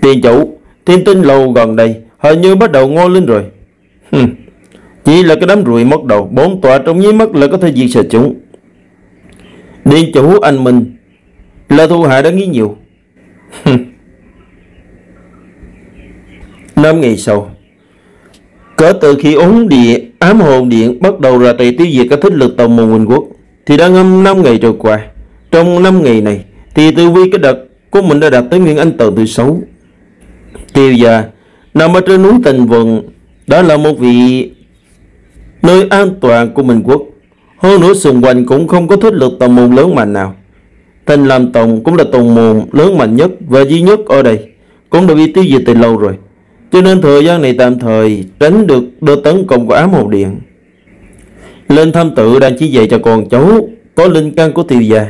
Tiền chủ, thiên tinh lầu gần đây hình như bắt đầu ngô lên rồi. Chỉ là cái đám ruồi mất đầu, bốn tòa trong nháy mắt là có thể diệt sạch chúng. Điện chủ anh Minh là thu hạ đã nghĩ nhiều. Năm ngày sau. Kể từ khi ống địa ám hồn điện bắt đầu ra tay tiêu diệt các thích lực tàu môn Quỳnh Quốc Thì đã ngâm 5 ngày trôi qua. Trong 5 ngày này Thì tư vi cái đợt của mình đã đạt tới Nguyên Anh tầng thứ 6 Tiêu gia nằm ở trên núi Tình Vân Đó là một vị nơi an toàn của mình quốc. Hơn nữa xung quanh cũng không có thích lực tàu môn lớn mạnh nào. Thành làm tổng cũng là tổng môn lớn mạnh nhất và duy nhất ở đây, cũng đã bị tiêu diệt từ lâu rồi. Cho nên thời gian này tạm thời tránh được đợt tấn công của ám hồn điện. Lên thăm tự đang chỉ dạy cho con cháu có linh căn của tiêu gia.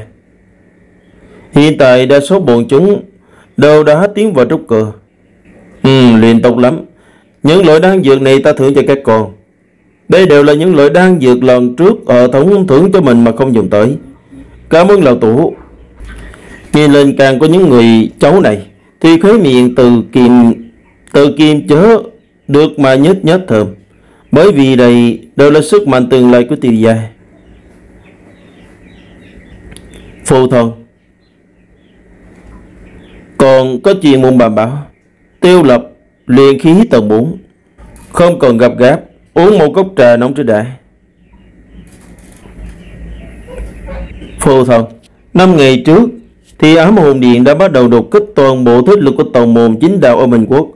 Hiện tại đa số bọn chúng đều đã tiến vào trúc cơ. Ừ, liền tục lắm. Những loại đan dược này ta thưởng cho các con. Đây đều là những loại đan dược lần trước ở thống thưởng cho mình mà không dùng tới. Cảm ơn lão tổ. Nhìn lên càng của những người cháu này thì khóe miệng từ kiềm tự kiềm chớ được mà nhất nhất thơm. Bởi vì đây đều là sức mạnh tương lai của tiêu gia. Phụ thân Còn có chuyện muốn bà bảo, Tiêu lập liền khí tầng 4 Không còn gặp gáp, Uống một cốc trà nóng trên đại Phụ thân Năm ngày trước, Thì ám hồn điện đã bắt đầu đột kích toàn bộ thế lực của tổng môn chính đạo ở minh Quốc.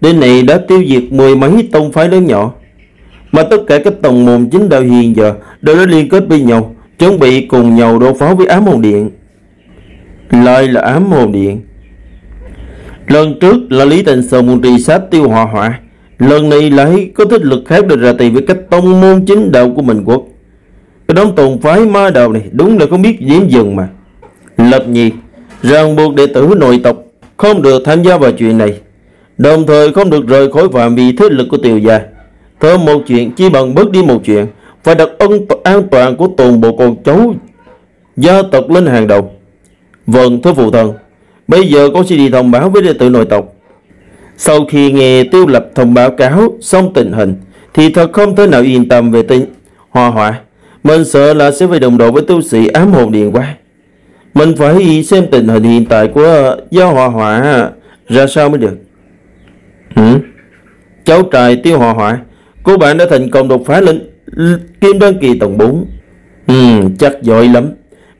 Đến nay đã tiêu diệt mười mấy tông phái lớn nhỏ. Mà tất cả các tổng môn chính đạo hiện giờ Đều đã liên kết với nhau, Chuẩn bị cùng nhau đối phó với ám hồn điện. Lại là ám hồn điện. Lần trước là Lý Tịnh Sơn muốn trì sát tiêu hòa hỏa. Lần này lại có thích lực khác được ra tay với cách tông môn chính đạo của mình quốc. Cái đống tồn phái ma đạo này đúng là không biết diễn dừng mà. Lập nhi, Ràng buộc đệ tử nội tộc Không được tham gia vào chuyện này. Đồng thời không được rời khỏi phạm vi thế lực của tiểu gia. Thêm một chuyện chỉ bằng bớt đi một chuyện. Phải đặt ân an toàn của toàn bộ con cháu Gia tộc lên hàng đầu. Vâng thưa phụ thân. Bây giờ con sẽ đi thông báo với đệ tử nội tộc. Sau khi nghe Tiêu Lập thông báo cáo xong tình hình thì thật không thể nào yên tâm về tình hòa hỏa, Mình sợ là sẽ phải đồng độ với tu sĩ ám hồn điện quá. Mình phải xem tình hình hiện tại của uh, gia hòa hỏa ra sao mới được. Ừ? Cháu trai Tiêu Hòa Họa, cô bạn đã thành công đột phá lên kim đăng kỳ tầng 4. Ừ, chắc giỏi lắm.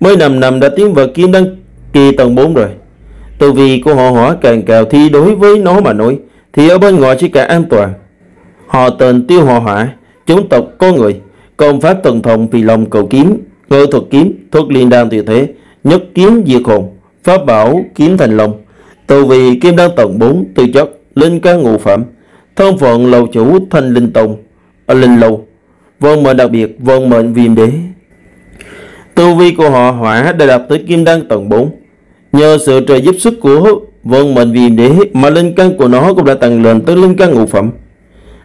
Mới 5 năm đã tiến vào kim đăng kỳ tầng 4 rồi. Từ vì của họ hỏa càng cao thì đối với nó mà nói thì ở bên ngoài chỉ cả an toàn. Họ tên tiêu họ hỏa, chúng tộc có người, công pháp thần thông phi lòng cầu kiếm, ngự thuật kiếm, thuật liên đan tuyệt thế, nhất kiếm diệt hồn, pháp bảo kiếm thành long. Từ vì kim Đăng tầng 4 tư chất, linh căn ngũ phẩm, thân phận lầu chủ thanh linh tông, ở linh lâu, vân mệnh đặc biệt, vân mệnh viêm đế. Tu vi của họ hỏa đã đạt tới kim đăng tầng 4 Nhờ sự trợ giúp sức của vân mệnh viêm đế mà linh căn của nó cũng đã tăng lên tới linh căn ngũ phẩm.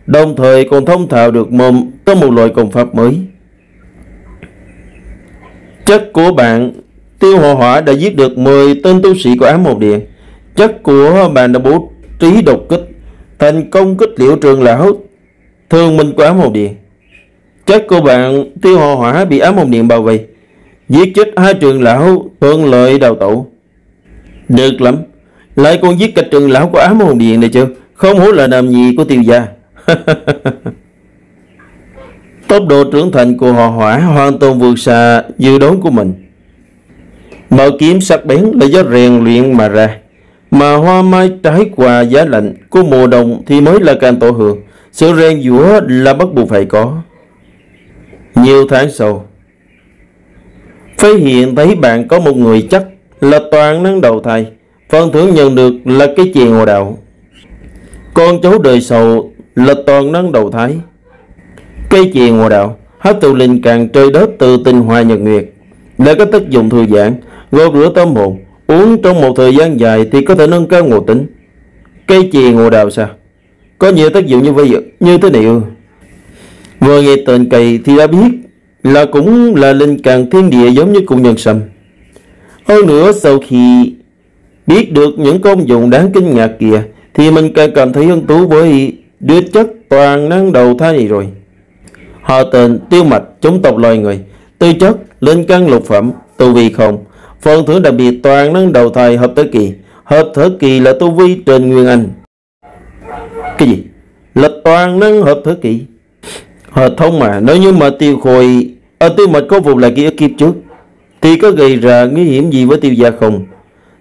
Đồng thời còn thông thạo được mồm tới một loại công pháp mới. Chất của bạn Tiêu Hòa Hỏa đã giết được 10 tên tu sĩ của ám một điện. Chất của bạn đã bố trí độc kích, thành công kích liệu trường lão thương minh của ám hồn điện. Chất cô bạn Tiêu Hòa Hỏa bị ám hồn điện bao vây, giết chết hai trường lão thuận lợi đào tẩu. Được lắm Lại còn giết cả trường lão của ám hồn điện này chứ Không hổ là làm gì của tiêu gia Tốc độ trưởng thành của họ hỏa hoàn toàn vượt xa dự đoán của mình mở kiếm sắc bén là do rèn luyện mà ra mà hoa mai trái quà giá lạnh của mùa đông thì mới là càng tổ hưởng Sự rèn giũa là bắt buộc phải có. Nhiều tháng sau Phát hiện thấy bạn có một người chắc là toàn năng đầu thai. Phần thưởng nhận được là cái chè ngộ đạo con cháu đời sầu là toàn năng đầu thái cây chè ngộ đạo hấp thụ linh càng trời đất từ tinh hoa nhật nguyệt để có tác dụng thư giãn gột rửa tâm hồn uống trong một thời gian dài thì có thể nâng cao ngộ tính. Cây chì ngộ đạo sao? Có nhiều tác dụng như vậy như thế này vừa nghe tên cây thì đã biết là cũng là linh càng thiên địa giống như cụ nhân sâm. Hơn nữa sau khi biết được những công dụng đáng kinh ngạc kìa thì mình càng cảm thấy hứng thú với đứa chất toàn năng đầu thai này rồi. Họ tên tiêu mạch chống tộc loài người, tư chất, linh căn lục phẩm, tu vi không, phần thưởng đặc biệt toàn năng đầu thai hợp thế kỳ, hợp thời kỳ là tu vi trên Nguyên Anh. Cái gì? Là toàn năng hợp thời kỳ. Hợp thông mà, nếu như mà tiêu khôi, ở tiêu mạch có phục lại kia kiếp trước, thì có gây ra nguy hiểm gì với tiêu gia không?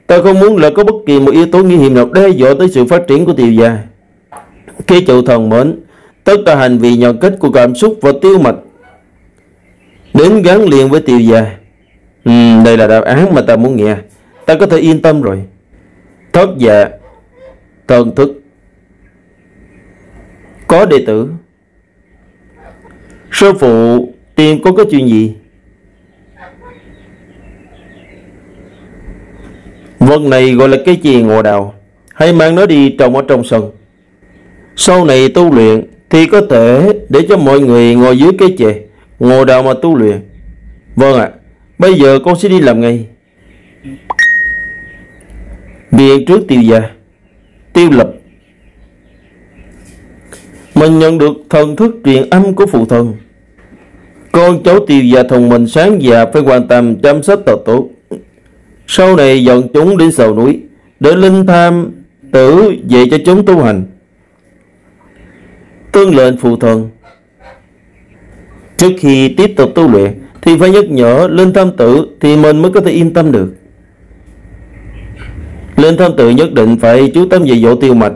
Ta không muốn là có bất kỳ một yếu tố nguy hiểm nào đe dọa tới sự phát triển của tiêu gia. Khi chủ thần mến, tất cả hành vi nhỏ kết của cảm xúc và tiêu mạch đến gắn liền với tiêu gia. Ừ, đây là đáp án mà ta muốn nghe. Ta có thể yên tâm rồi. Thất dạ, thần thức. Có đệ tử. Sư phụ tìm có cái chuyện gì? Vật này gọi là cái chì ngộ đào, Hãy mang nó đi trồng ở trong sân. Sau này tu luyện Thì có thể để cho mọi người ngồi dưới cái chè. Ngồi đào mà tu luyện. Vâng ạ. Bây giờ con sẽ đi làm ngay. Viện trước tiêu gia Tiêu lập. Mình nhận được thần thức truyền âm của phụ thần. Con cháu tiêu gia thông minh sáng già Phải quan tâm chăm sóc thật tốt. Sau này dọn chúng đến sầu núi Để linh tham tử về cho chúng tu hành. Tương lệnh phụ thần, Trước khi tiếp tục tu luyện thì phải nhắc nhở, lên tham tự Thì mình mới có thể yên tâm được. Lên tham tự nhất định phải chú tâm về dỗ tiêu mạch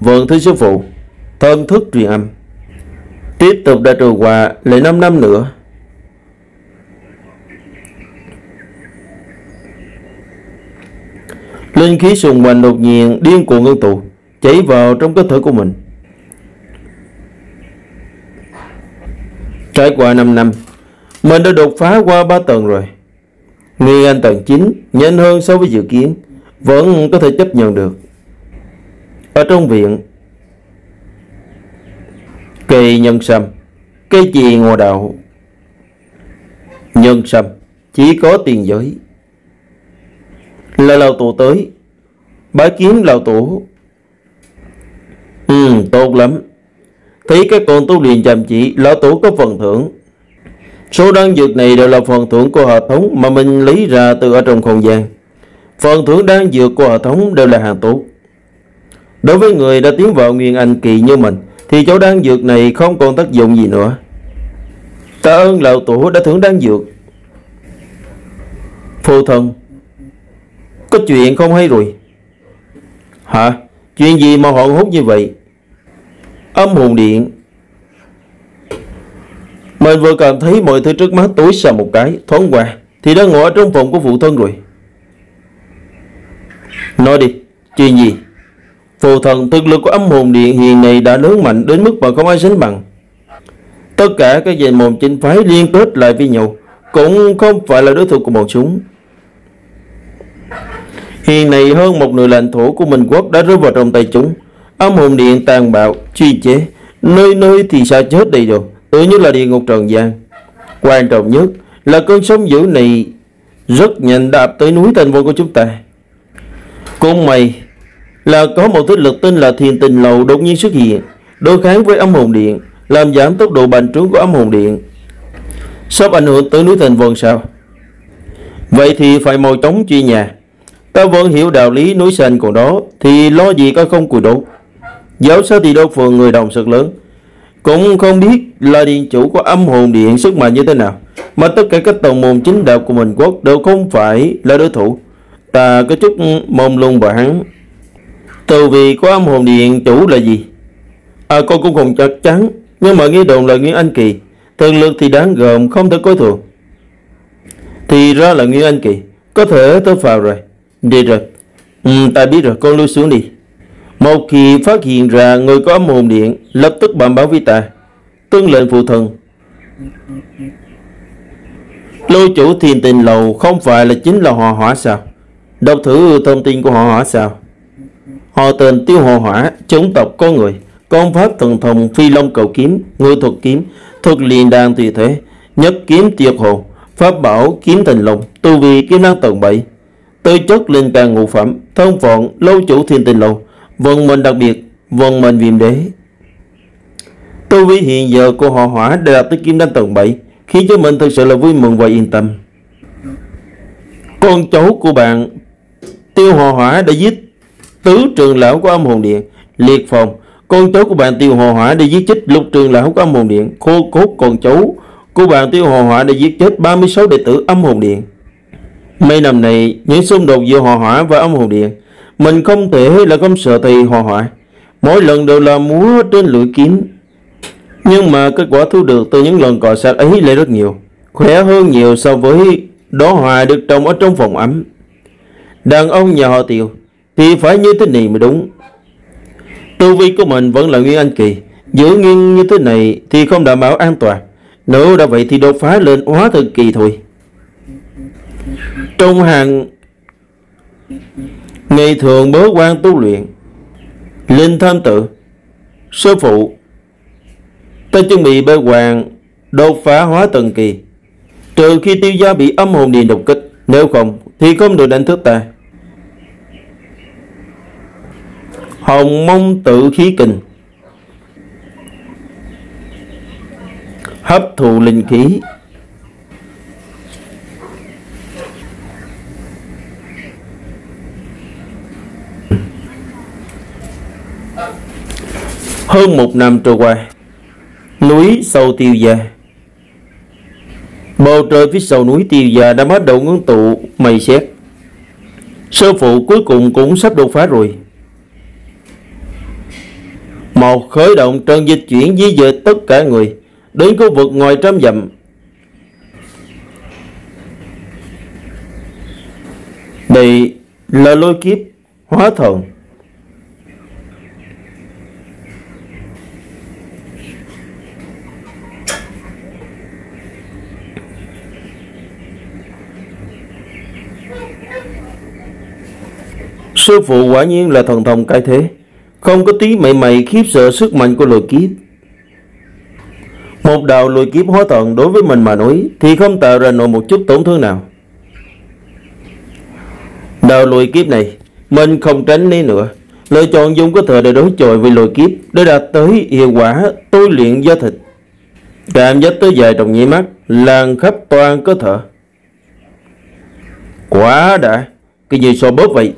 vâng vườn thứ sư phụ, Thân thức truyền âm. Tiếp tục đã trừ hòa lại 5 năm nữa. Linh khí sùng quanh đột nhiên điên cuồng ngưng tụ, Chảy vào trong cơ thể của mình. Trải qua 5 năm mình đã đột phá qua 3 tầng rồi. Nguyên Anh tầng 9 Nhanh hơn so với dự kiến, Vẫn có thể chấp nhận được. Ở trong viện, Cây nhân sâm, Cây chì ngô đạo Nhân sâm Chỉ có tiền giới. Là lào tổ tới, Bái kiến lào tổ. Ừ tốt lắm. Thấy các con tu luyện chăm chỉ, Lão Tổ có phần thưởng. Số đan dược này đều là phần thưởng của hệ thống Mà mình lấy ra từ ở trong không gian. Phần thưởng đan dược của hệ thống đều là hàng tốt Đối với người đã tiến vào Nguyên Anh kỳ như mình, Thì chỗ đan dược này không còn tác dụng gì nữa. Tạ ơn Lão Tổ đã thưởng đan dược. Phụ thân, Có chuyện không hay rồi? Hả? Chuyện gì mà họ hút như vậy? Âm hồn điện. Mình vừa cảm thấy mọi thứ trước mắt tối sầm một cái Thoáng qua Thì đã ngồi ở trong phòng của phụ thân rồi. Nói đi Chuyện gì Phụ thần thực lực của âm hồn điện hiện này đã lớn mạnh đến mức mà không ai sánh bằng. Tất cả các dạy mồm chính phái liên kết lại với nhau Cũng không phải là đối thủ của bọn chúng. Hiện này hơn một nửa lãnh thổ của mình quốc đã rơi vào trong tay chúng. Âm hồn điện tàn bạo, truy chế, nơi nơi thì sao chết đây rồi, tự như là địa ngục trần gian. Quan trọng nhất là cơn sóng dữ này rất nhanh đạp tới núi thành vô của chúng ta. Cũng mày là có một thế lực tên là thiền tình lầu đột nhiên xuất hiện, đối kháng với âm hồn điện, làm giảm tốc độ bành trướng của âm hồn điện. Sắp ảnh hưởng tới núi thành vân sao? Vậy thì phải mồi chóng chi nhà. Ta vẫn hiểu đạo lý núi xanh còn đó, thì lo gì có không cùi đốt. Giáo sư thì đâu phường người đồng sực lớn cũng không biết là điện chủ có âm hồn điện sức mạnh như thế nào Mà tất cả các tầng môn chính đạo của mình quốc đều không phải là đối thủ. Ta có chút mông lung và hắn. Từ vì có âm hồn điện chủ là gì? À con cũng không chắc chắn Nhưng mà nghe đồn là Nguyễn Anh Kỳ. Thực lực thì đáng gồm không thể coi thường. Thì ra là Nguyễn Anh Kỳ. Có thể tôi vào rồi. Đi rồi. Ừ, Ta biết rồi con lui xuống đi một khi phát hiện ra người có âm hồn điện, lập tức bẩm báo với ta. Tuân lệnh phụ thần. Lôi chủ thiền tình lầu không phải là chính là họ hỏa sao? Đọc thử thông tin của họ hỏa sao? Họ tên tiêu hồ hỏa, chống tộc có người, con pháp thần thông phi long cầu kiếm, ngư thuật kiếm, thuật liền đàn tùy thế, nhất kiếm tiệt hồn, pháp bảo kiếm thành long, tu vi kiếm năng tầng 7, tư chất linh càng ngũ phẩm, thông phận lâu chủ thiên tình lầu, Vâng vận mệnh đặc biệt, vâng vận mệnh viêm đế. Tu vi hiện giờ của họ hỏa đã đạt tới kim đan tầng 7, khiến cho mình thực sự là vui mừng và yên tâm. Con cháu của bạn, tiêu họ hỏa đã giết tứ trường lão của âm hồn điện, liệt phòng. Con cháu của bạn tiêu họ hỏa đã giết chết lục trường lão của âm hồn điện, khô cốt con cháu của bạn tiêu họ hỏa đã giết chết 36 đệ tử âm hồn điện. Mấy năm này, những xung đột giữa họ hỏa và âm hồn điện mình không thể là không sợ thầy hòa hoại Mỗi lần đều là múa trên lưỡi kiếm. Nhưng mà kết quả thu được từ những lần cọ sát ấy lại rất nhiều. Khỏe hơn nhiều so với đó hòa được trồng ở trong phòng ấm. Đàn ông nhà họ Tiều thì phải như thế này mới đúng. Tu vi của mình vẫn là Nguyên Anh Kỳ. Giữ nghiêng như thế này thì không đảm bảo an toàn. Nếu đã vậy thì đột phá lên hóa thần kỳ thôi. Trong hàng ngày thường bớ quan tu luyện, linh tham tự, sư phụ, ta chuẩn bị bê hoàng đột phá hóa thần kỳ. Trừ khi tiêu gia bị âm hồn điện độc kích, nếu không thì không được đánh thức ta. Hồng mông tự khí kình hấp thụ linh khí hơn một năm trôi qua, núi sâu tiêu gia bầu trời phía sau núi tiêu gia đã bắt đầu ngưng tụ, mây xét sơ phụ cuối cùng cũng sắp đột phá rồi một khởi động trần dịch chuyển di dời tất cả người đến khu vực ngoài trăm dặm. Đây là lôi kiếp hóa thần. Sư phụ quả nhiên là thần thông cái thế, không có tí mảy mày khiếp sợ sức mạnh của lôi kiếp. Một đạo lôi kiếp hóa thần đối với mình mà nói thì không tạo ra nổi một chút tổn thương nào. Đạo lôi kiếp này mình không tránh né nữa. Lựa chọn dùng có thể để đối chọi với lôi kiếp để đạt tới hiệu quả tôi luyện do thịt. Cảm giác tới dài trong nhĩ mắt, lan khắp toàn cơ thể. Quá đã, cái gì so bớt vậy?